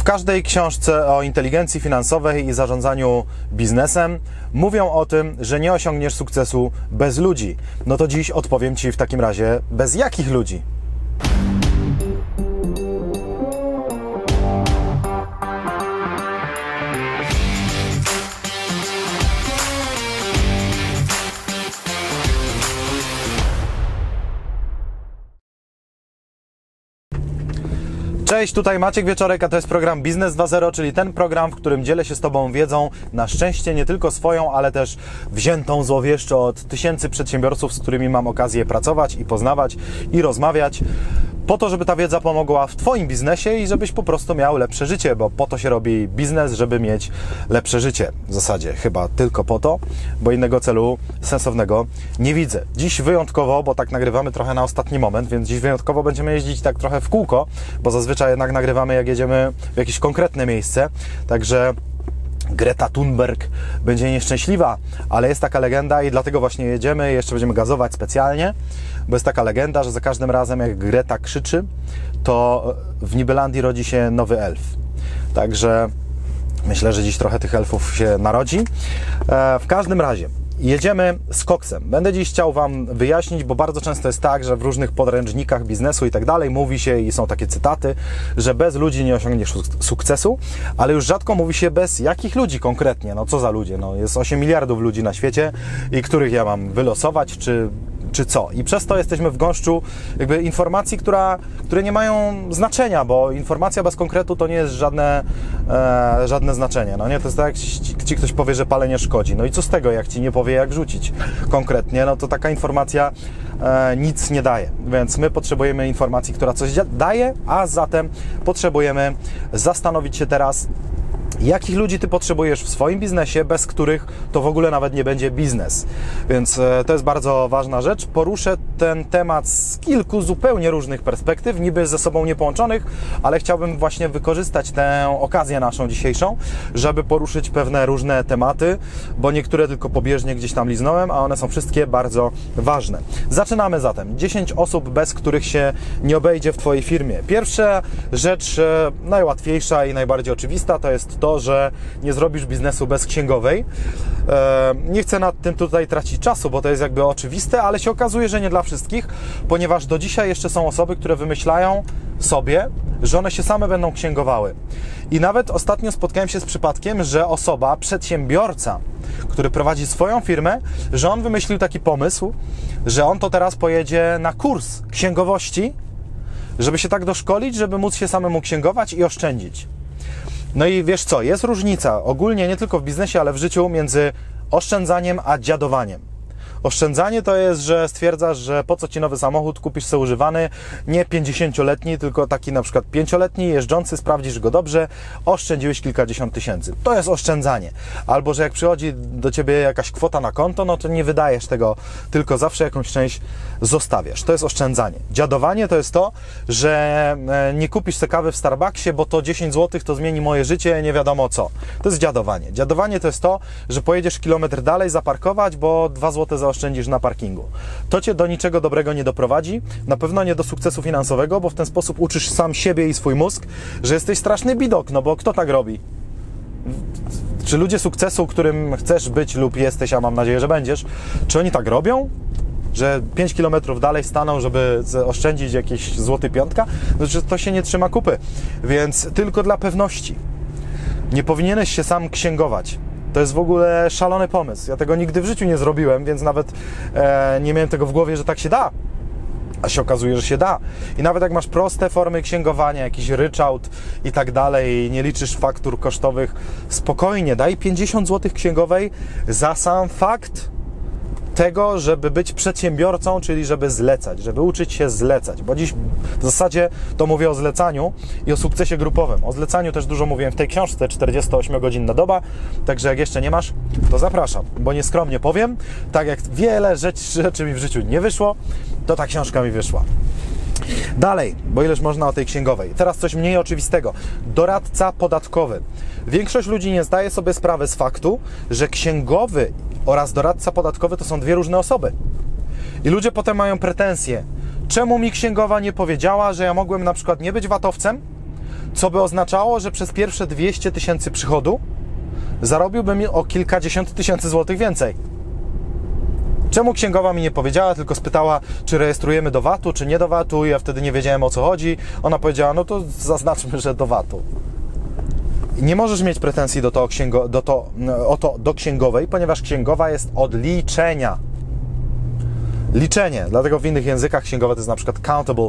W każdej książce o inteligencji finansowej i zarządzaniu biznesem mówią o tym, że nie osiągniesz sukcesu bez ludzi. No to dziś odpowiem Ci w takim razie, bez jakich ludzi? Cześć, tutaj Maciek Wieczorek, a to jest program Biznes 2.0, czyli ten program, w którym dzielę się z Tobą wiedzą, na szczęście nie tylko swoją, ale też wziętą złowieszczo od tysięcy przedsiębiorców, z którymi mam okazję pracować i poznawać i rozmawiać po to, żeby ta wiedza pomogła w Twoim biznesie i żebyś po prostu miał lepsze życie, bo po to się robi biznes, żeby mieć lepsze życie. W zasadzie chyba tylko po to, bo innego celu sensownego nie widzę. Dziś wyjątkowo, bo tak nagrywamy trochę na ostatni moment, więc dziś wyjątkowo będziemy jeździć tak trochę w kółko, bo zazwyczaj jednak nagrywamy jak jedziemy w jakieś konkretne miejsce. Także Greta Thunberg będzie nieszczęśliwa, ale jest taka legenda i dlatego właśnie jedziemy. Jeszcze będziemy gazować specjalnie, bo jest taka legenda, że za każdym razem jak Greta krzyczy, to w Nibelandii rodzi się nowy elf. Także myślę, że dziś trochę tych elfów się narodzi. E, w każdym razie, Jedziemy z koksem. Będę dziś chciał Wam wyjaśnić, bo bardzo często jest tak, że w różnych podręcznikach biznesu i tak dalej mówi się i są takie cytaty, że bez ludzi nie osiągniesz sukcesu, ale już rzadko mówi się bez jakich ludzi konkretnie. No co za ludzie? No jest 8 miliardów ludzi na świecie i których ja mam wylosować, czy czy co. I przez to jesteśmy w gąszczu jakby informacji, która, które nie mają znaczenia, bo informacja bez konkretu to nie jest żadne, e, żadne znaczenie. No nie, to jest tak, jak ci, ci, ktoś powie, że palenie szkodzi. No i co z tego, jak ci nie powie, jak rzucić konkretnie, no to taka informacja e, nic nie daje. Więc my potrzebujemy informacji, która coś daje, a zatem potrzebujemy zastanowić się teraz, jakich ludzi ty potrzebujesz w swoim biznesie, bez których to w ogóle nawet nie będzie biznes. Więc e, to jest bardzo ważna rzecz. Poruszę ten temat z kilku zupełnie różnych perspektyw, niby ze sobą niepołączonych, ale chciałbym właśnie wykorzystać tę okazję naszą dzisiejszą, żeby poruszyć pewne różne tematy, bo niektóre tylko pobieżnie gdzieś tam liznąłem, a one są wszystkie bardzo ważne. Zaczynamy zatem. 10 osób, bez których się nie obejdzie w Twojej firmie. Pierwsza rzecz, e, najłatwiejsza i najbardziej oczywista, to jest to, że nie zrobisz biznesu bez księgowej. E, nie chcę nad tym tutaj tracić czasu, bo to jest jakby oczywiste, ale się okazuje, że nie dla wszystkich, ponieważ do dzisiaj jeszcze są osoby, które wymyślają sobie, że one się same będą księgowały. I nawet ostatnio spotkałem się z przypadkiem, że osoba, przedsiębiorca, który prowadzi swoją firmę, że on wymyślił taki pomysł, że on to teraz pojedzie na kurs księgowości, żeby się tak doszkolić, żeby móc się samemu księgować i oszczędzić. No i wiesz co, jest różnica ogólnie nie tylko w biznesie, ale w życiu między oszczędzaniem a dziadowaniem. Oszczędzanie to jest, że stwierdzasz, że po co ci nowy samochód, kupisz sobie używany, nie 50-letni, tylko taki na przykład 5-letni, jeżdżący, sprawdzisz go dobrze, oszczędziłeś kilkadziesiąt tysięcy. To jest oszczędzanie. Albo, że jak przychodzi do ciebie jakaś kwota na konto, no to nie wydajesz tego, tylko zawsze jakąś część zostawiasz. To jest oszczędzanie. Dziadowanie to jest to, że e, nie kupisz sobie kawy w Starbucksie, bo to 10 zł to zmieni moje życie, nie wiadomo co. To jest dziadowanie. Dziadowanie to jest to, że pojedziesz kilometr dalej zaparkować, bo 2 zł za zaoszczędzisz na parkingu. To cię do niczego dobrego nie doprowadzi, na pewno nie do sukcesu finansowego, bo w ten sposób uczysz sam siebie i swój mózg, że jesteś straszny bidok, no bo kto tak robi? Czy ludzie sukcesu, którym chcesz być lub jesteś, a mam nadzieję, że będziesz, czy oni tak robią? że 5 km dalej staną, żeby oszczędzić jakieś złoty piątka, że to się nie trzyma kupy. Więc tylko dla pewności. Nie powinieneś się sam księgować. To jest w ogóle szalony pomysł. Ja tego nigdy w życiu nie zrobiłem, więc nawet e, nie miałem tego w głowie, że tak się da. A się okazuje, że się da. I nawet jak masz proste formy księgowania, jakiś ryczałt i tak dalej, nie liczysz faktur kosztowych, spokojnie, daj 50 zł księgowej za sam fakt, tego, żeby być przedsiębiorcą, czyli żeby zlecać, żeby uczyć się zlecać, bo dziś w zasadzie to mówię o zlecaniu i o sukcesie grupowym. O zlecaniu też dużo mówiłem w tej książce 48-godzinna doba, także jak jeszcze nie masz, to zapraszam, bo nieskromnie powiem, tak jak wiele rzeczy, rzeczy mi w życiu nie wyszło, to ta książka mi wyszła. Dalej, bo ileż można o tej księgowej. Teraz coś mniej oczywistego. Doradca podatkowy. Większość ludzi nie zdaje sobie sprawy z faktu, że księgowy oraz doradca podatkowy to są dwie różne osoby. I ludzie potem mają pretensje. Czemu mi księgowa nie powiedziała, że ja mogłem na przykład nie być watowcem, co by oznaczało, że przez pierwsze 200 tysięcy przychodu zarobiłbym o kilkadziesiąt tysięcy złotych więcej. Czemu księgowa mi nie powiedziała, tylko spytała, czy rejestrujemy do VAT-u, czy nie do VAT-u. Ja wtedy nie wiedziałem o co chodzi. Ona powiedziała, no to zaznaczmy, że do VAT-u. Nie możesz mieć pretensji do to, księgo, do to, o to do księgowej, ponieważ księgowa jest od liczenia. Liczenie, dlatego w innych językach księgowa to jest na przykład countable,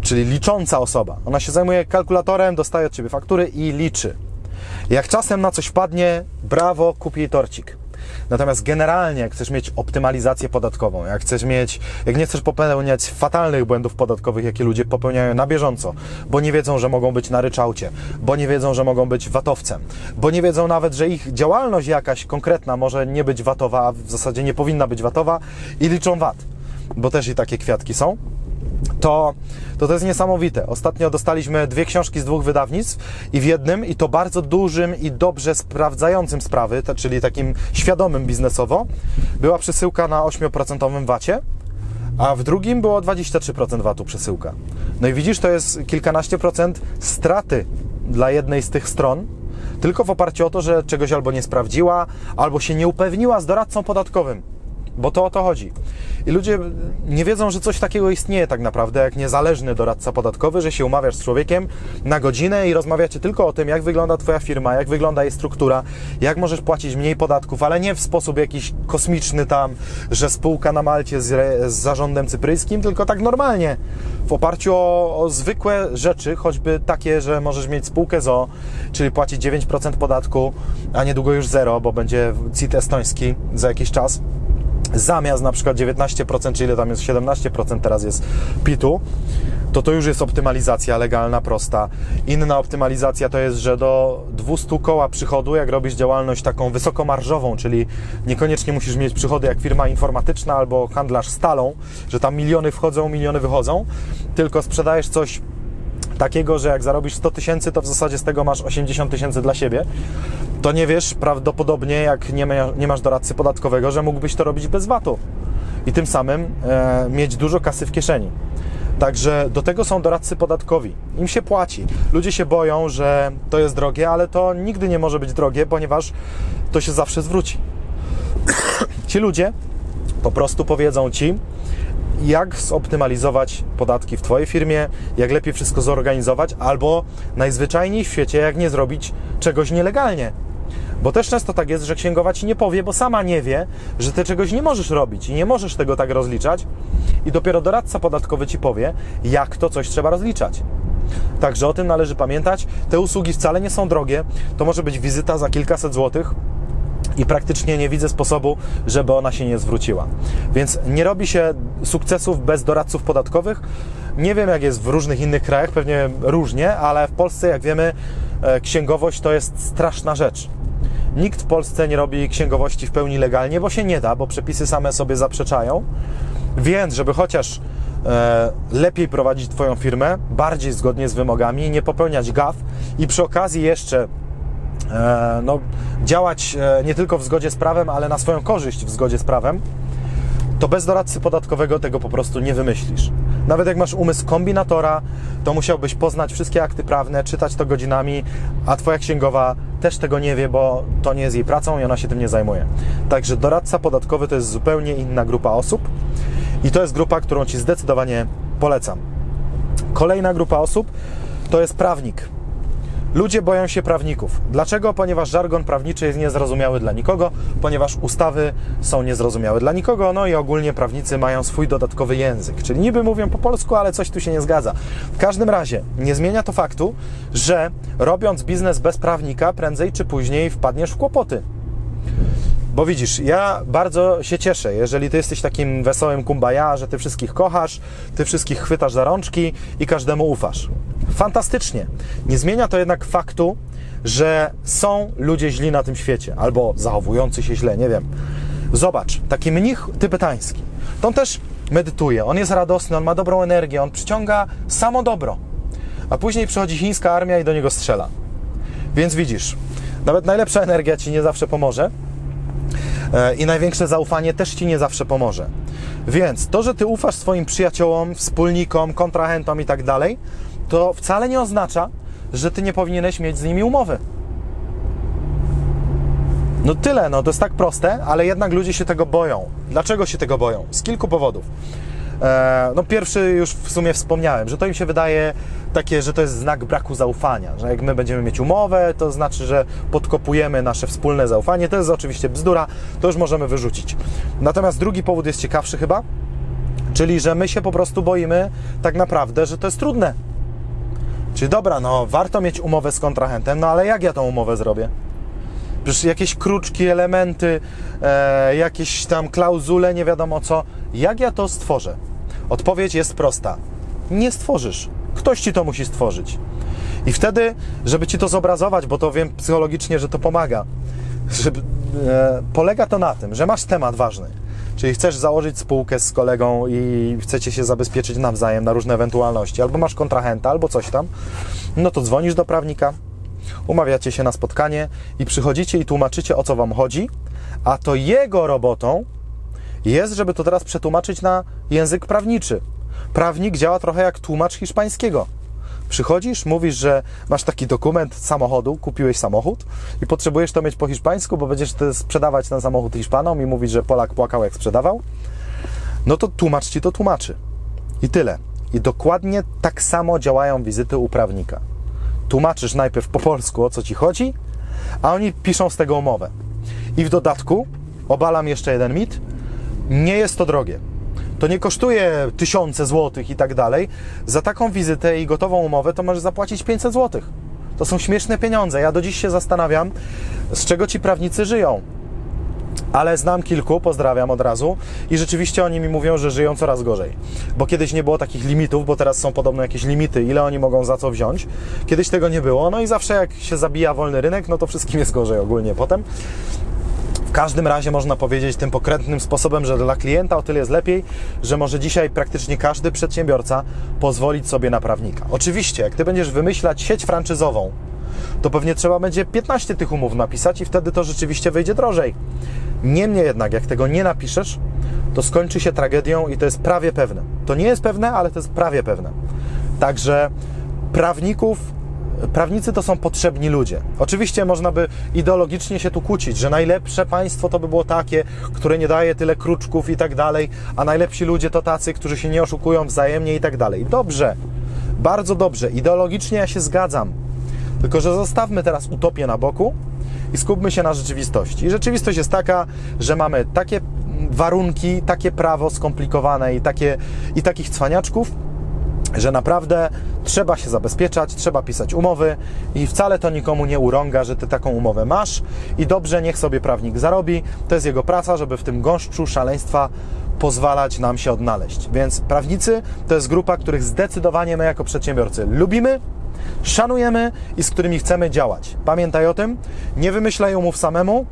czyli licząca osoba. Ona się zajmuje kalkulatorem, dostaje od Ciebie faktury i liczy. Jak czasem na coś wpadnie, brawo, kup jej torcik. Natomiast generalnie, jak chcesz mieć optymalizację podatkową, jak chcesz mieć, jak nie chcesz popełniać fatalnych błędów podatkowych, jakie ludzie popełniają na bieżąco, bo nie wiedzą, że mogą być na ryczałcie, bo nie wiedzą, że mogą być watowcem, bo nie wiedzą nawet, że ich działalność jakaś konkretna może nie być watowa, a w zasadzie nie powinna być watowa i liczą VAT, bo też i takie kwiatki są to, to to jest niesamowite. Ostatnio dostaliśmy dwie książki z dwóch wydawnictw i w jednym, i to bardzo dużym i dobrze sprawdzającym sprawy, to, czyli takim świadomym biznesowo, była przesyłka na 8% VAT-ie, a w drugim było 23% VAT-u przesyłka. No i widzisz, to jest kilkanaście procent straty dla jednej z tych stron, tylko w oparciu o to, że czegoś albo nie sprawdziła, albo się nie upewniła z doradcą podatkowym. Bo to o to chodzi. I ludzie nie wiedzą, że coś takiego istnieje tak naprawdę, jak niezależny doradca podatkowy, że się umawiasz z człowiekiem na godzinę i rozmawiacie tylko o tym, jak wygląda Twoja firma, jak wygląda jej struktura, jak możesz płacić mniej podatków, ale nie w sposób jakiś kosmiczny tam, że spółka na Malcie z, z zarządem cypryjskim, tylko tak normalnie, w oparciu o, o zwykłe rzeczy, choćby takie, że możesz mieć spółkę ZO, czyli płacić 9% podatku, a niedługo już zero, bo będzie CIT estoński za jakiś czas zamiast na przykład 19%, czy ile tam jest 17% teraz jest PIT-u, to to już jest optymalizacja legalna, prosta. Inna optymalizacja to jest, że do 200 koła przychodu, jak robisz działalność taką wysokomarżową, czyli niekoniecznie musisz mieć przychody jak firma informatyczna albo handlarz stalą, że tam miliony wchodzą, miliony wychodzą, tylko sprzedajesz coś takiego, że jak zarobisz 100 tysięcy, to w zasadzie z tego masz 80 tysięcy dla siebie, to nie wiesz prawdopodobnie, jak nie, ma, nie masz doradcy podatkowego, że mógłbyś to robić bez VAT-u i tym samym e, mieć dużo kasy w kieszeni. Także do tego są doradcy podatkowi. Im się płaci. Ludzie się boją, że to jest drogie, ale to nigdy nie może być drogie, ponieważ to się zawsze zwróci. Ci ludzie po prostu powiedzą ci, jak zoptymalizować podatki w Twojej firmie, jak lepiej wszystko zorganizować, albo najzwyczajniej w świecie, jak nie zrobić czegoś nielegalnie. Bo też często tak jest, że księgowa ci nie powie, bo sama nie wie, że ty czegoś nie możesz robić i nie możesz tego tak rozliczać, i dopiero doradca podatkowy ci powie, jak to coś trzeba rozliczać. Także o tym należy pamiętać. Te usługi wcale nie są drogie. To może być wizyta za kilkaset złotych i praktycznie nie widzę sposobu, żeby ona się nie zwróciła. Więc nie robi się sukcesów bez doradców podatkowych. Nie wiem, jak jest w różnych innych krajach, pewnie różnie, ale w Polsce, jak wiemy, e, księgowość to jest straszna rzecz. Nikt w Polsce nie robi księgowości w pełni legalnie, bo się nie da, bo przepisy same sobie zaprzeczają. Więc, żeby chociaż e, lepiej prowadzić Twoją firmę, bardziej zgodnie z wymogami, nie popełniać gaf i przy okazji jeszcze no, działać e, nie tylko w zgodzie z prawem, ale na swoją korzyść w zgodzie z prawem, to bez doradcy podatkowego tego po prostu nie wymyślisz. Nawet jak masz umysł kombinatora, to musiałbyś poznać wszystkie akty prawne, czytać to godzinami, a Twoja księgowa też tego nie wie, bo to nie jest jej pracą i ona się tym nie zajmuje. Także doradca podatkowy to jest zupełnie inna grupa osób i to jest grupa, którą Ci zdecydowanie polecam. Kolejna grupa osób to jest prawnik. Ludzie boją się prawników. Dlaczego? Ponieważ żargon prawniczy jest niezrozumiały dla nikogo, ponieważ ustawy są niezrozumiałe dla nikogo, no i ogólnie prawnicy mają swój dodatkowy język, czyli niby mówią po polsku, ale coś tu się nie zgadza. W każdym razie nie zmienia to faktu, że robiąc biznes bez prawnika, prędzej czy później wpadniesz w kłopoty. Bo widzisz, ja bardzo się cieszę, jeżeli ty jesteś takim wesołym kumbaya, że ty wszystkich kochasz, ty wszystkich chwytasz za rączki i każdemu ufasz. Fantastycznie. Nie zmienia to jednak faktu, że są ludzie źli na tym świecie, albo zachowujący się źle, nie wiem. Zobacz, taki mnich tybetański. To on też medytuje, on jest radosny, on ma dobrą energię, on przyciąga samo dobro. A później przychodzi chińska armia i do niego strzela. Więc widzisz, nawet najlepsza energia ci nie zawsze pomoże, i największe zaufanie też Ci nie zawsze pomoże. Więc to, że Ty ufasz swoim przyjaciołom, wspólnikom, kontrahentom i tak dalej, to wcale nie oznacza, że ty nie powinieneś mieć z nimi umowy. No tyle, no to jest tak proste, ale jednak ludzie się tego boją. Dlaczego się tego boją? Z kilku powodów. E, no pierwszy już w sumie wspomniałem, że to im się wydaje takie, że to jest znak braku zaufania, że jak my będziemy mieć umowę, to znaczy, że podkopujemy nasze wspólne zaufanie. To jest oczywiście bzdura, to już możemy wyrzucić. Natomiast drugi powód jest ciekawszy chyba, czyli że my się po prostu boimy tak naprawdę, że to jest trudne. Czyli dobra, no warto mieć umowę z kontrahentem, no ale jak ja tą umowę zrobię? Przecież jakieś kruczki, elementy, e, jakieś tam klauzule, nie wiadomo co. Jak ja to stworzę? Odpowiedź jest prosta. Nie stworzysz. Ktoś ci to musi stworzyć. I wtedy, żeby ci to zobrazować, bo to wiem psychologicznie, że to pomaga, żeby, e, polega to na tym, że masz temat ważny. Czyli chcesz założyć spółkę z kolegą i chcecie się zabezpieczyć nawzajem na różne ewentualności, albo masz kontrahenta, albo coś tam, no to dzwonisz do prawnika, umawiacie się na spotkanie i przychodzicie i tłumaczycie o co wam chodzi, a to jego robotą jest, żeby to teraz przetłumaczyć na język prawniczy. Prawnik działa trochę jak tłumacz hiszpańskiego. Przychodzisz, mówisz, że masz taki dokument samochodu, kupiłeś samochód i potrzebujesz to mieć po hiszpańsku, bo będziesz sprzedawać ten samochód Hiszpanom i mówić, że Polak płakał jak sprzedawał. No to tłumacz ci to tłumaczy. I tyle. I dokładnie tak samo działają wizyty u prawnika. Tłumaczysz najpierw po polsku o co ci chodzi, a oni piszą z tego umowę. I w dodatku obalam jeszcze jeden mit nie jest to drogie. To nie kosztuje tysiące złotych i tak dalej. Za taką wizytę i gotową umowę to możesz zapłacić 500 złotych. To są śmieszne pieniądze. Ja do dziś się zastanawiam, z czego ci prawnicy żyją. Ale znam kilku, pozdrawiam od razu i rzeczywiście oni mi mówią, że żyją coraz gorzej. Bo kiedyś nie było takich limitów, bo teraz są podobno jakieś limity, ile oni mogą za co wziąć. Kiedyś tego nie było, no i zawsze jak się zabija wolny rynek, no to wszystkim jest gorzej ogólnie potem. W każdym razie można powiedzieć tym pokrętnym sposobem, że dla klienta o tyle jest lepiej, że może dzisiaj praktycznie każdy przedsiębiorca pozwolić sobie na prawnika. Oczywiście, jak ty będziesz wymyślać sieć franczyzową, to pewnie trzeba będzie 15 tych umów napisać i wtedy to rzeczywiście wyjdzie drożej. Niemniej jednak, jak tego nie napiszesz, to skończy się tragedią i to jest prawie pewne. To nie jest pewne, ale to jest prawie pewne. Także prawników prawnicy to są potrzebni ludzie. Oczywiście można by ideologicznie się tu kłócić, że najlepsze państwo to by było takie, które nie daje tyle kruczków i tak dalej, a najlepsi ludzie to tacy, którzy się nie oszukują wzajemnie i tak dalej. Dobrze, bardzo dobrze, ideologicznie ja się zgadzam. Tylko, że zostawmy teraz utopię na boku i skupmy się na rzeczywistości. I rzeczywistość jest taka, że mamy takie warunki, takie prawo skomplikowane i, takie, i takich cwaniaczków, że naprawdę trzeba się zabezpieczać, trzeba pisać umowy i wcale to nikomu nie urąga, że ty taką umowę masz i dobrze, niech sobie prawnik zarobi. To jest jego praca, żeby w tym gąszczu szaleństwa pozwalać nam się odnaleźć. Więc prawnicy to jest grupa, których zdecydowanie my jako przedsiębiorcy lubimy, szanujemy i z którymi chcemy działać. Pamiętaj o tym, nie wymyślaj umów samemu,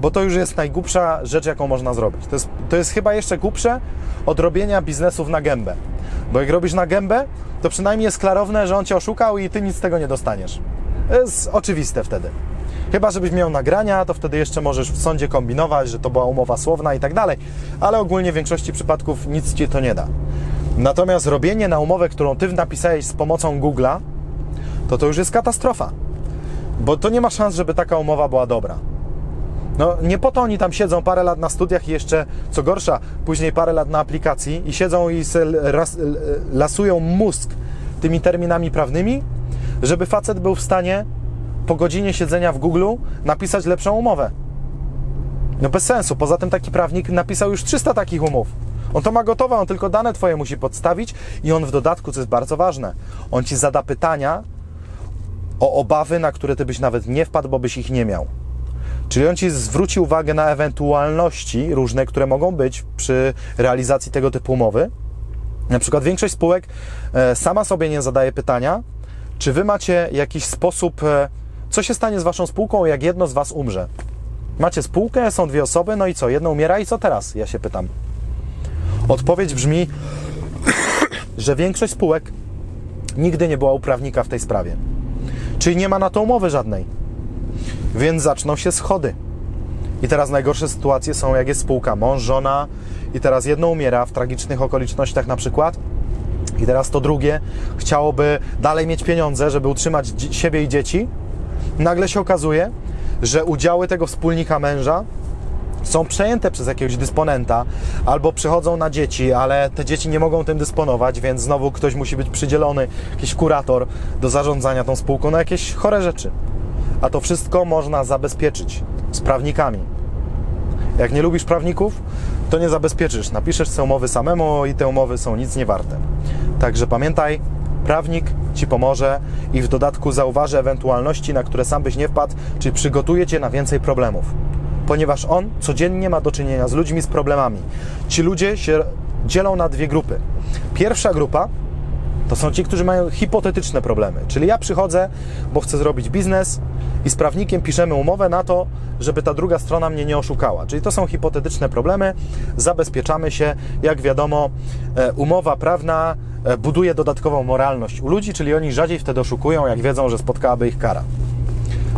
bo to już jest najgłupsza rzecz, jaką można zrobić. To jest, to jest chyba jeszcze głupsze od robienia biznesów na gębę. Bo jak robisz na gębę, to przynajmniej jest klarowne, że on cię oszukał i ty nic z tego nie dostaniesz. To jest oczywiste wtedy. Chyba, żebyś miał nagrania, to wtedy jeszcze możesz w sądzie kombinować, że to była umowa słowna i tak dalej, ale ogólnie w większości przypadków nic ci to nie da. Natomiast robienie na umowę, którą ty napisałeś z pomocą Google'a, to to już jest katastrofa. Bo to nie ma szans, żeby taka umowa była dobra. No nie po to oni tam siedzą parę lat na studiach i jeszcze, co gorsza, później parę lat na aplikacji i siedzą i lasują mózg tymi terminami prawnymi, żeby facet był w stanie po godzinie siedzenia w Google napisać lepszą umowę. No bez sensu. Poza tym taki prawnik napisał już 300 takich umów. On to ma gotowe, on tylko dane Twoje musi podstawić i on w dodatku, co jest bardzo ważne, on Ci zada pytania o obawy, na które Ty byś nawet nie wpadł, bo byś ich nie miał. Czyli on ci zwróci uwagę na ewentualności różne, które mogą być przy realizacji tego typu umowy. Na przykład większość spółek e, sama sobie nie zadaje pytania, czy wy macie jakiś sposób, e, co się stanie z waszą spółką, jak jedno z was umrze. Macie spółkę, są dwie osoby, no i co? Jedno umiera i co teraz? Ja się pytam. Odpowiedź brzmi, że większość spółek nigdy nie była uprawnika w tej sprawie. Czyli nie ma na to umowy żadnej więc zaczną się schody. I teraz najgorsze sytuacje są, jak jest spółka mąż, żona i teraz jedno umiera w tragicznych okolicznościach na przykład I teraz to drugie chciałoby dalej mieć pieniądze, żeby utrzymać siebie i dzieci. Nagle się okazuje, że udziały tego wspólnika męża są przejęte przez jakiegoś dysponenta albo przychodzą na dzieci, ale te dzieci nie mogą tym dysponować, więc znowu ktoś musi być przydzielony, jakiś kurator do zarządzania tą spółką, no jakieś chore rzeczy. A to wszystko można zabezpieczyć z prawnikami. Jak nie lubisz prawników, to nie zabezpieczysz. Napiszesz te umowy samemu i te umowy są nic nie warte. Także pamiętaj, prawnik Ci pomoże i w dodatku zauważy ewentualności, na które sam byś nie wpadł, czyli przygotuje Cię na więcej problemów. Ponieważ on codziennie ma do czynienia z ludźmi z problemami. Ci ludzie się dzielą na dwie grupy. Pierwsza grupa to są ci, którzy mają hipotetyczne problemy. Czyli ja przychodzę, bo chcę zrobić biznes i z prawnikiem piszemy umowę na to, żeby ta druga strona mnie nie oszukała. Czyli to są hipotetyczne problemy, zabezpieczamy się. Jak wiadomo, e, umowa prawna e, buduje dodatkową moralność u ludzi, czyli oni rzadziej wtedy oszukują, jak wiedzą, że spotkałaby ich kara.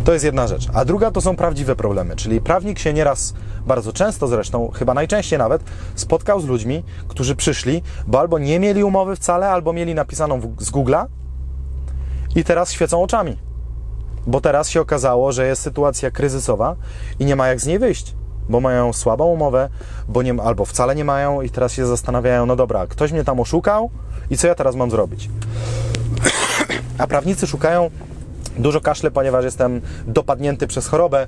To jest jedna rzecz. A druga to są prawdziwe problemy, czyli prawnik się nieraz, bardzo często zresztą, chyba najczęściej nawet, spotkał z ludźmi, którzy przyszli, bo albo nie mieli umowy wcale, albo mieli napisaną z Google'a i teraz świecą oczami. Bo teraz się okazało, że jest sytuacja kryzysowa i nie ma jak z niej wyjść bo mają słabą umowę, bo nie, albo wcale nie mają i teraz się zastanawiają, no dobra, ktoś mnie tam oszukał i co ja teraz mam zrobić? A prawnicy szukają Dużo kaszle, ponieważ jestem dopadnięty przez chorobę.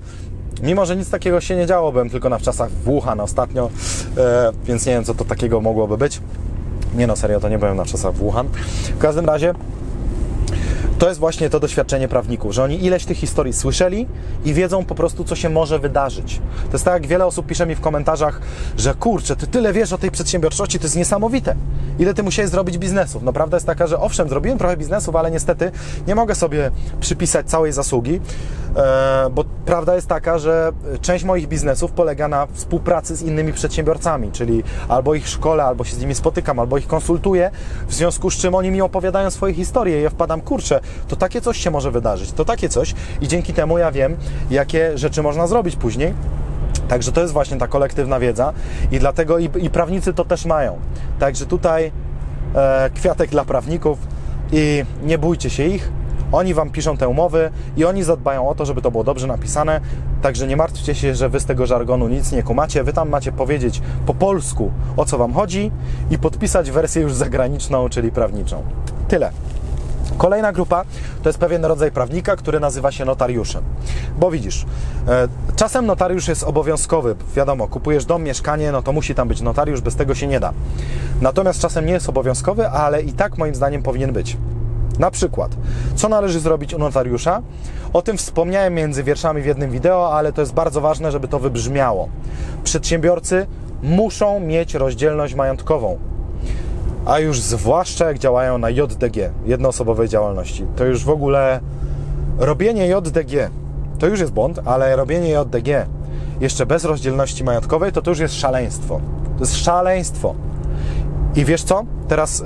Mimo, że nic takiego się nie działo, byłem tylko na wczasach w Wuhan ostatnio, e, więc nie wiem, co to takiego mogłoby być. Nie no, serio, to nie byłem na czasach w Wuhan. W każdym razie to jest właśnie to doświadczenie prawników, że oni ileś tych historii słyszeli i wiedzą po prostu, co się może wydarzyć. To jest tak, jak wiele osób pisze mi w komentarzach, że kurczę, ty tyle wiesz o tej przedsiębiorczości, to jest niesamowite. Ile ty musiałeś zrobić biznesów? No prawda jest taka, że owszem, zrobiłem trochę biznesów, ale niestety nie mogę sobie przypisać całej zasługi, e, bo prawda jest taka, że część moich biznesów polega na współpracy z innymi przedsiębiorcami, czyli albo ich szkole, albo się z nimi spotykam, albo ich konsultuję, w związku z czym oni mi opowiadają swoje historie ja wpadam, kurczę, to takie coś się może wydarzyć, to takie coś i dzięki temu ja wiem, jakie rzeczy można zrobić później. Także to jest właśnie ta kolektywna wiedza i dlatego i, i prawnicy to też mają. Także tutaj e, kwiatek dla prawników i nie bójcie się ich. Oni Wam piszą te umowy i oni zadbają o to, żeby to było dobrze napisane. Także nie martwcie się, że Wy z tego żargonu nic nie kumacie. Wy tam macie powiedzieć po polsku, o co Wam chodzi i podpisać wersję już zagraniczną, czyli prawniczą. Tyle. Kolejna grupa to jest pewien rodzaj prawnika, który nazywa się notariuszem. Bo widzisz, e, czasem notariusz jest obowiązkowy. Wiadomo, kupujesz dom, mieszkanie, no to musi tam być notariusz, bez tego się nie da. Natomiast czasem nie jest obowiązkowy, ale i tak moim zdaniem powinien być. Na przykład, co należy zrobić u notariusza? O tym wspomniałem między wierszami w jednym wideo, ale to jest bardzo ważne, żeby to wybrzmiało. Przedsiębiorcy muszą mieć rozdzielność majątkową a już zwłaszcza jak działają na JDG, jednoosobowej działalności. To już w ogóle robienie JDG to już jest błąd, ale robienie JDG jeszcze bez rozdzielności majątkowej to to już jest szaleństwo. To jest szaleństwo. I wiesz co? Teraz y,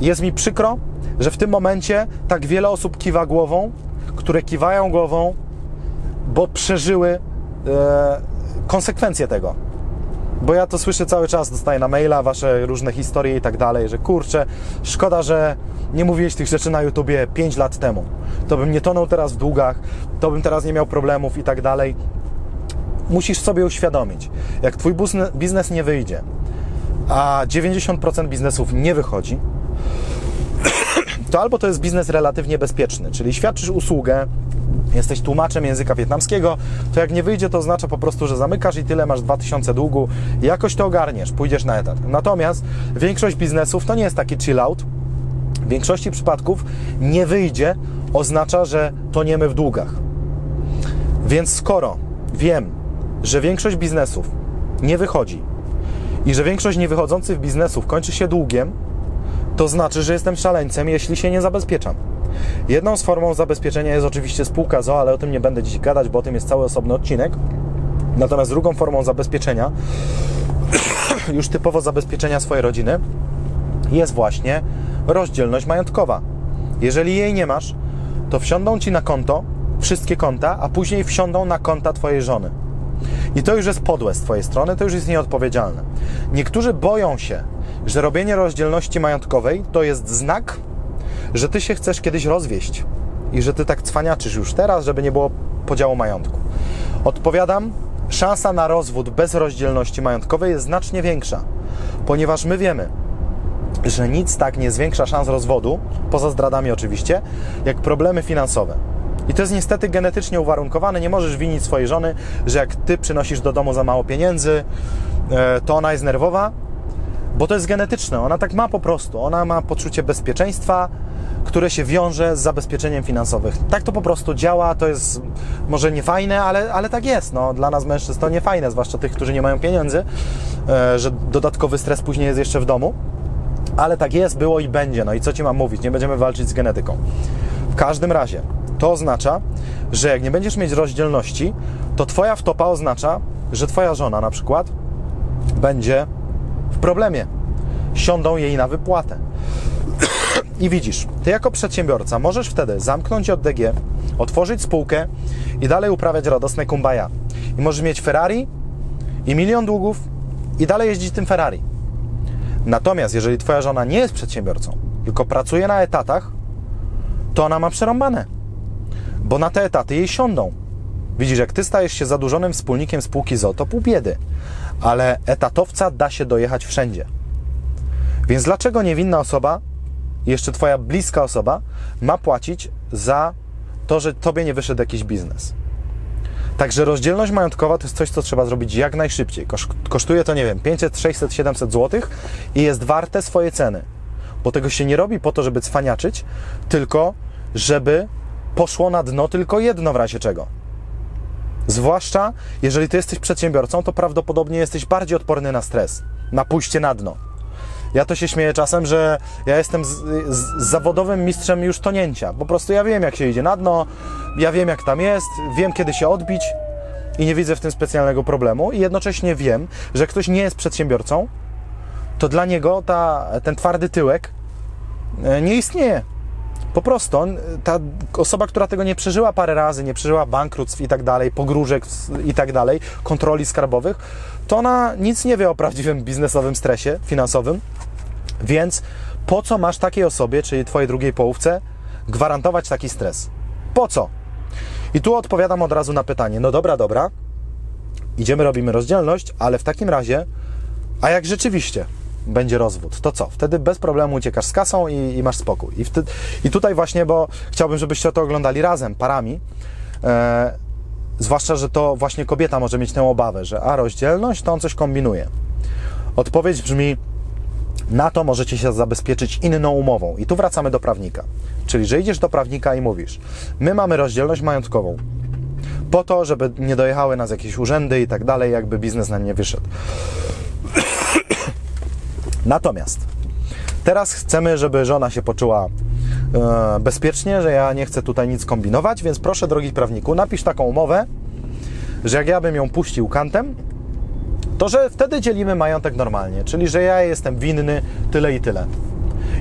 jest mi przykro, że w tym momencie tak wiele osób kiwa głową, które kiwają głową, bo przeżyły y, konsekwencje tego. Bo ja to słyszę cały czas, dostaję na maila wasze różne historie i tak dalej, że kurczę, szkoda, że nie mówiłeś tych rzeczy na YouTubie 5 lat temu. To bym nie tonął teraz w długach, to bym teraz nie miał problemów i tak dalej. Musisz sobie uświadomić, jak twój biznes nie wyjdzie, a 90% biznesów nie wychodzi, to albo to jest biznes relatywnie bezpieczny, czyli świadczysz usługę, jesteś tłumaczem języka wietnamskiego, to jak nie wyjdzie, to oznacza po prostu, że zamykasz i tyle, masz 2000 długu, jakoś to ogarniesz, pójdziesz na etat. Natomiast większość biznesów to nie jest taki chill out. W większości przypadków nie wyjdzie, oznacza, że toniemy w długach. Więc skoro wiem, że większość biznesów nie wychodzi i że większość niewychodzących biznesów kończy się długiem, to znaczy, że jestem szaleńcem, jeśli się nie zabezpieczam. Jedną z formą zabezpieczenia jest oczywiście spółka ZO, ale o tym nie będę dziś gadać, bo o tym jest cały osobny odcinek. Natomiast drugą formą zabezpieczenia, już typowo zabezpieczenia swojej rodziny, jest właśnie rozdzielność majątkowa. Jeżeli jej nie masz, to wsiądą ci na konto wszystkie konta, a później wsiądą na konta twojej żony. I to już jest podłe z twojej strony, to już jest nieodpowiedzialne. Niektórzy boją się że robienie rozdzielności majątkowej to jest znak, że ty się chcesz kiedyś rozwieść i że ty tak cwaniaczysz już teraz, żeby nie było podziału majątku. Odpowiadam, szansa na rozwód bez rozdzielności majątkowej jest znacznie większa, ponieważ my wiemy, że nic tak nie zwiększa szans rozwodu, poza zdradami oczywiście, jak problemy finansowe. I to jest niestety genetycznie uwarunkowane. Nie możesz winić swojej żony, że jak ty przynosisz do domu za mało pieniędzy, e, to ona jest nerwowa, bo to jest genetyczne. Ona tak ma po prostu. Ona ma poczucie bezpieczeństwa, które się wiąże z zabezpieczeniem finansowym. Tak to po prostu działa, to jest może niefajne, ale, ale tak jest. No, dla nas mężczyzn to niefajne, zwłaszcza tych, którzy nie mają pieniędzy, e, że dodatkowy stres później jest jeszcze w domu. Ale tak jest, było i będzie. No i co Ci mam mówić? Nie będziemy walczyć z genetyką. W każdym razie, to oznacza, że jak nie będziesz mieć rozdzielności, to Twoja wtopa oznacza, że Twoja żona na przykład będzie w problemie. Siądą jej na wypłatę. I widzisz, ty jako przedsiębiorca możesz wtedy zamknąć JDG, otworzyć spółkę i dalej uprawiać radosne kumbaya. I możesz mieć Ferrari i milion długów i dalej jeździć tym Ferrari. Natomiast jeżeli twoja żona nie jest przedsiębiorcą, tylko pracuje na etatach, to ona ma przerąbane. Bo na te etaty jej siądą. Widzisz, jak ty stajesz się zadłużonym wspólnikiem spółki ZO, to pół biedy. Ale etatowca da się dojechać wszędzie. Więc dlaczego niewinna osoba jeszcze Twoja bliska osoba ma płacić za to, że Tobie nie wyszedł jakiś biznes. Także rozdzielność majątkowa to jest coś, co trzeba zrobić jak najszybciej. Kosztuje to, nie wiem, 500, 600, 700 zł i jest warte swoje ceny. Bo tego się nie robi po to, żeby cwaniaczyć, tylko żeby poszło na dno tylko jedno w razie czego. Zwłaszcza jeżeli ty jesteś przedsiębiorcą, to prawdopodobnie jesteś bardziej odporny na stres, na pójście na dno. Ja to się śmieję czasem, że ja jestem z, z, zawodowym mistrzem już tonięcia. Po prostu ja wiem, jak się idzie na dno, ja wiem, jak tam jest, wiem, kiedy się odbić i nie widzę w tym specjalnego problemu. I jednocześnie wiem, że ktoś nie jest przedsiębiorcą, to dla niego ta, ten twardy tyłek e, nie istnieje. Po prostu ta osoba, która tego nie przeżyła parę razy, nie przeżyła bankructw i tak dalej, pogróżek i tak dalej, kontroli skarbowych, to ona nic nie wie o prawdziwym biznesowym stresie finansowym. Więc po co masz takiej osobie, czyli twojej drugiej połówce, gwarantować taki stres? Po co? I tu odpowiadam od razu na pytanie: no dobra, dobra, idziemy, robimy rozdzielność, ale w takim razie, a jak rzeczywiście będzie rozwód, to co? Wtedy bez problemu uciekasz z kasą i, i masz spokój. I, wtedy, I tutaj właśnie, bo chciałbym, żebyście to oglądali razem, parami. E, zwłaszcza, że to właśnie kobieta może mieć tę obawę, że a rozdzielność to on coś kombinuje. Odpowiedź brzmi: na to możecie się zabezpieczyć inną umową. I tu wracamy do prawnika. Czyli, że idziesz do prawnika i mówisz: My mamy rozdzielność majątkową. Po to, żeby nie dojechały nas jakieś urzędy i tak dalej, jakby biznes na nie wyszedł. Natomiast teraz chcemy, żeby żona się poczuła e, bezpiecznie, że ja nie chcę tutaj nic kombinować, więc proszę, drogi prawniku, napisz taką umowę, że jak ja bym ją puścił kantem, to że wtedy dzielimy majątek normalnie, czyli że ja jestem winny tyle i tyle.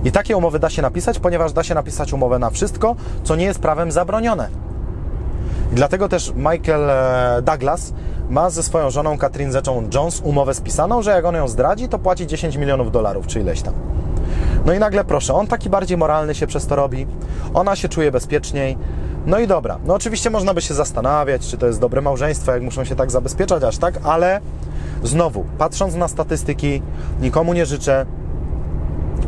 I takie umowy da się napisać, ponieważ da się napisać umowę na wszystko, co nie jest prawem zabronione. I dlatego też Michael e, Douglas ma ze swoją żoną Katrin Zeczą Jones umowę spisaną, że jak on ją zdradzi, to płaci 10 milionów dolarów, czy ileś tam. No i nagle proszę, on taki bardziej moralny się przez to robi, ona się czuje bezpieczniej, no i dobra. No oczywiście można by się zastanawiać, czy to jest dobre małżeństwo, jak muszą się tak zabezpieczać aż tak, ale Znowu, patrząc na statystyki, nikomu nie życzę,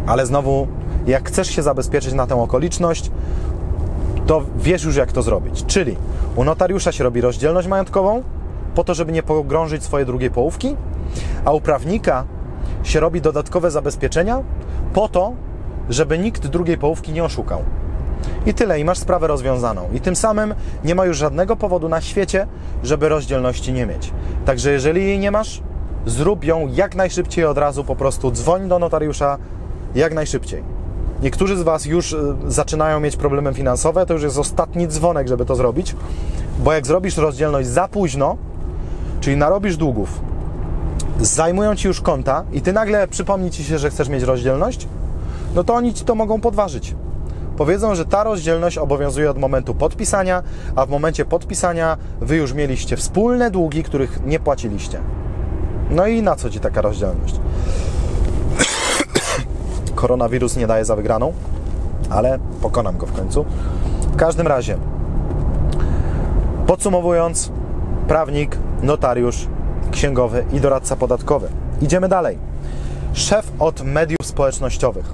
ale znowu, jak chcesz się zabezpieczyć na tę okoliczność, to wiesz już, jak to zrobić. Czyli u notariusza się robi rozdzielność majątkową, po to, żeby nie pogrążyć swojej drugiej połówki, a u prawnika się robi dodatkowe zabezpieczenia, po to, żeby nikt drugiej połówki nie oszukał. I tyle, i masz sprawę rozwiązaną. I tym samym nie ma już żadnego powodu na świecie, żeby rozdzielności nie mieć. Także jeżeli jej nie masz, zrób ją jak najszybciej od razu, po prostu dzwoń do notariusza jak najszybciej. Niektórzy z Was już y, zaczynają mieć problemy finansowe, to już jest ostatni dzwonek, żeby to zrobić, bo jak zrobisz rozdzielność za późno, czyli narobisz długów, zajmują Ci już konta i Ty nagle przypomni Ci się, że chcesz mieć rozdzielność, no to oni Ci to mogą podważyć powiedzą, że ta rozdzielność obowiązuje od momentu podpisania, a w momencie podpisania wy już mieliście wspólne długi, których nie płaciliście. No i na co ci taka rozdzielność? Koronawirus nie daje za wygraną, ale pokonam go w końcu. W każdym razie, podsumowując, prawnik, notariusz, księgowy i doradca podatkowy. Idziemy dalej. Szef od mediów społecznościowych.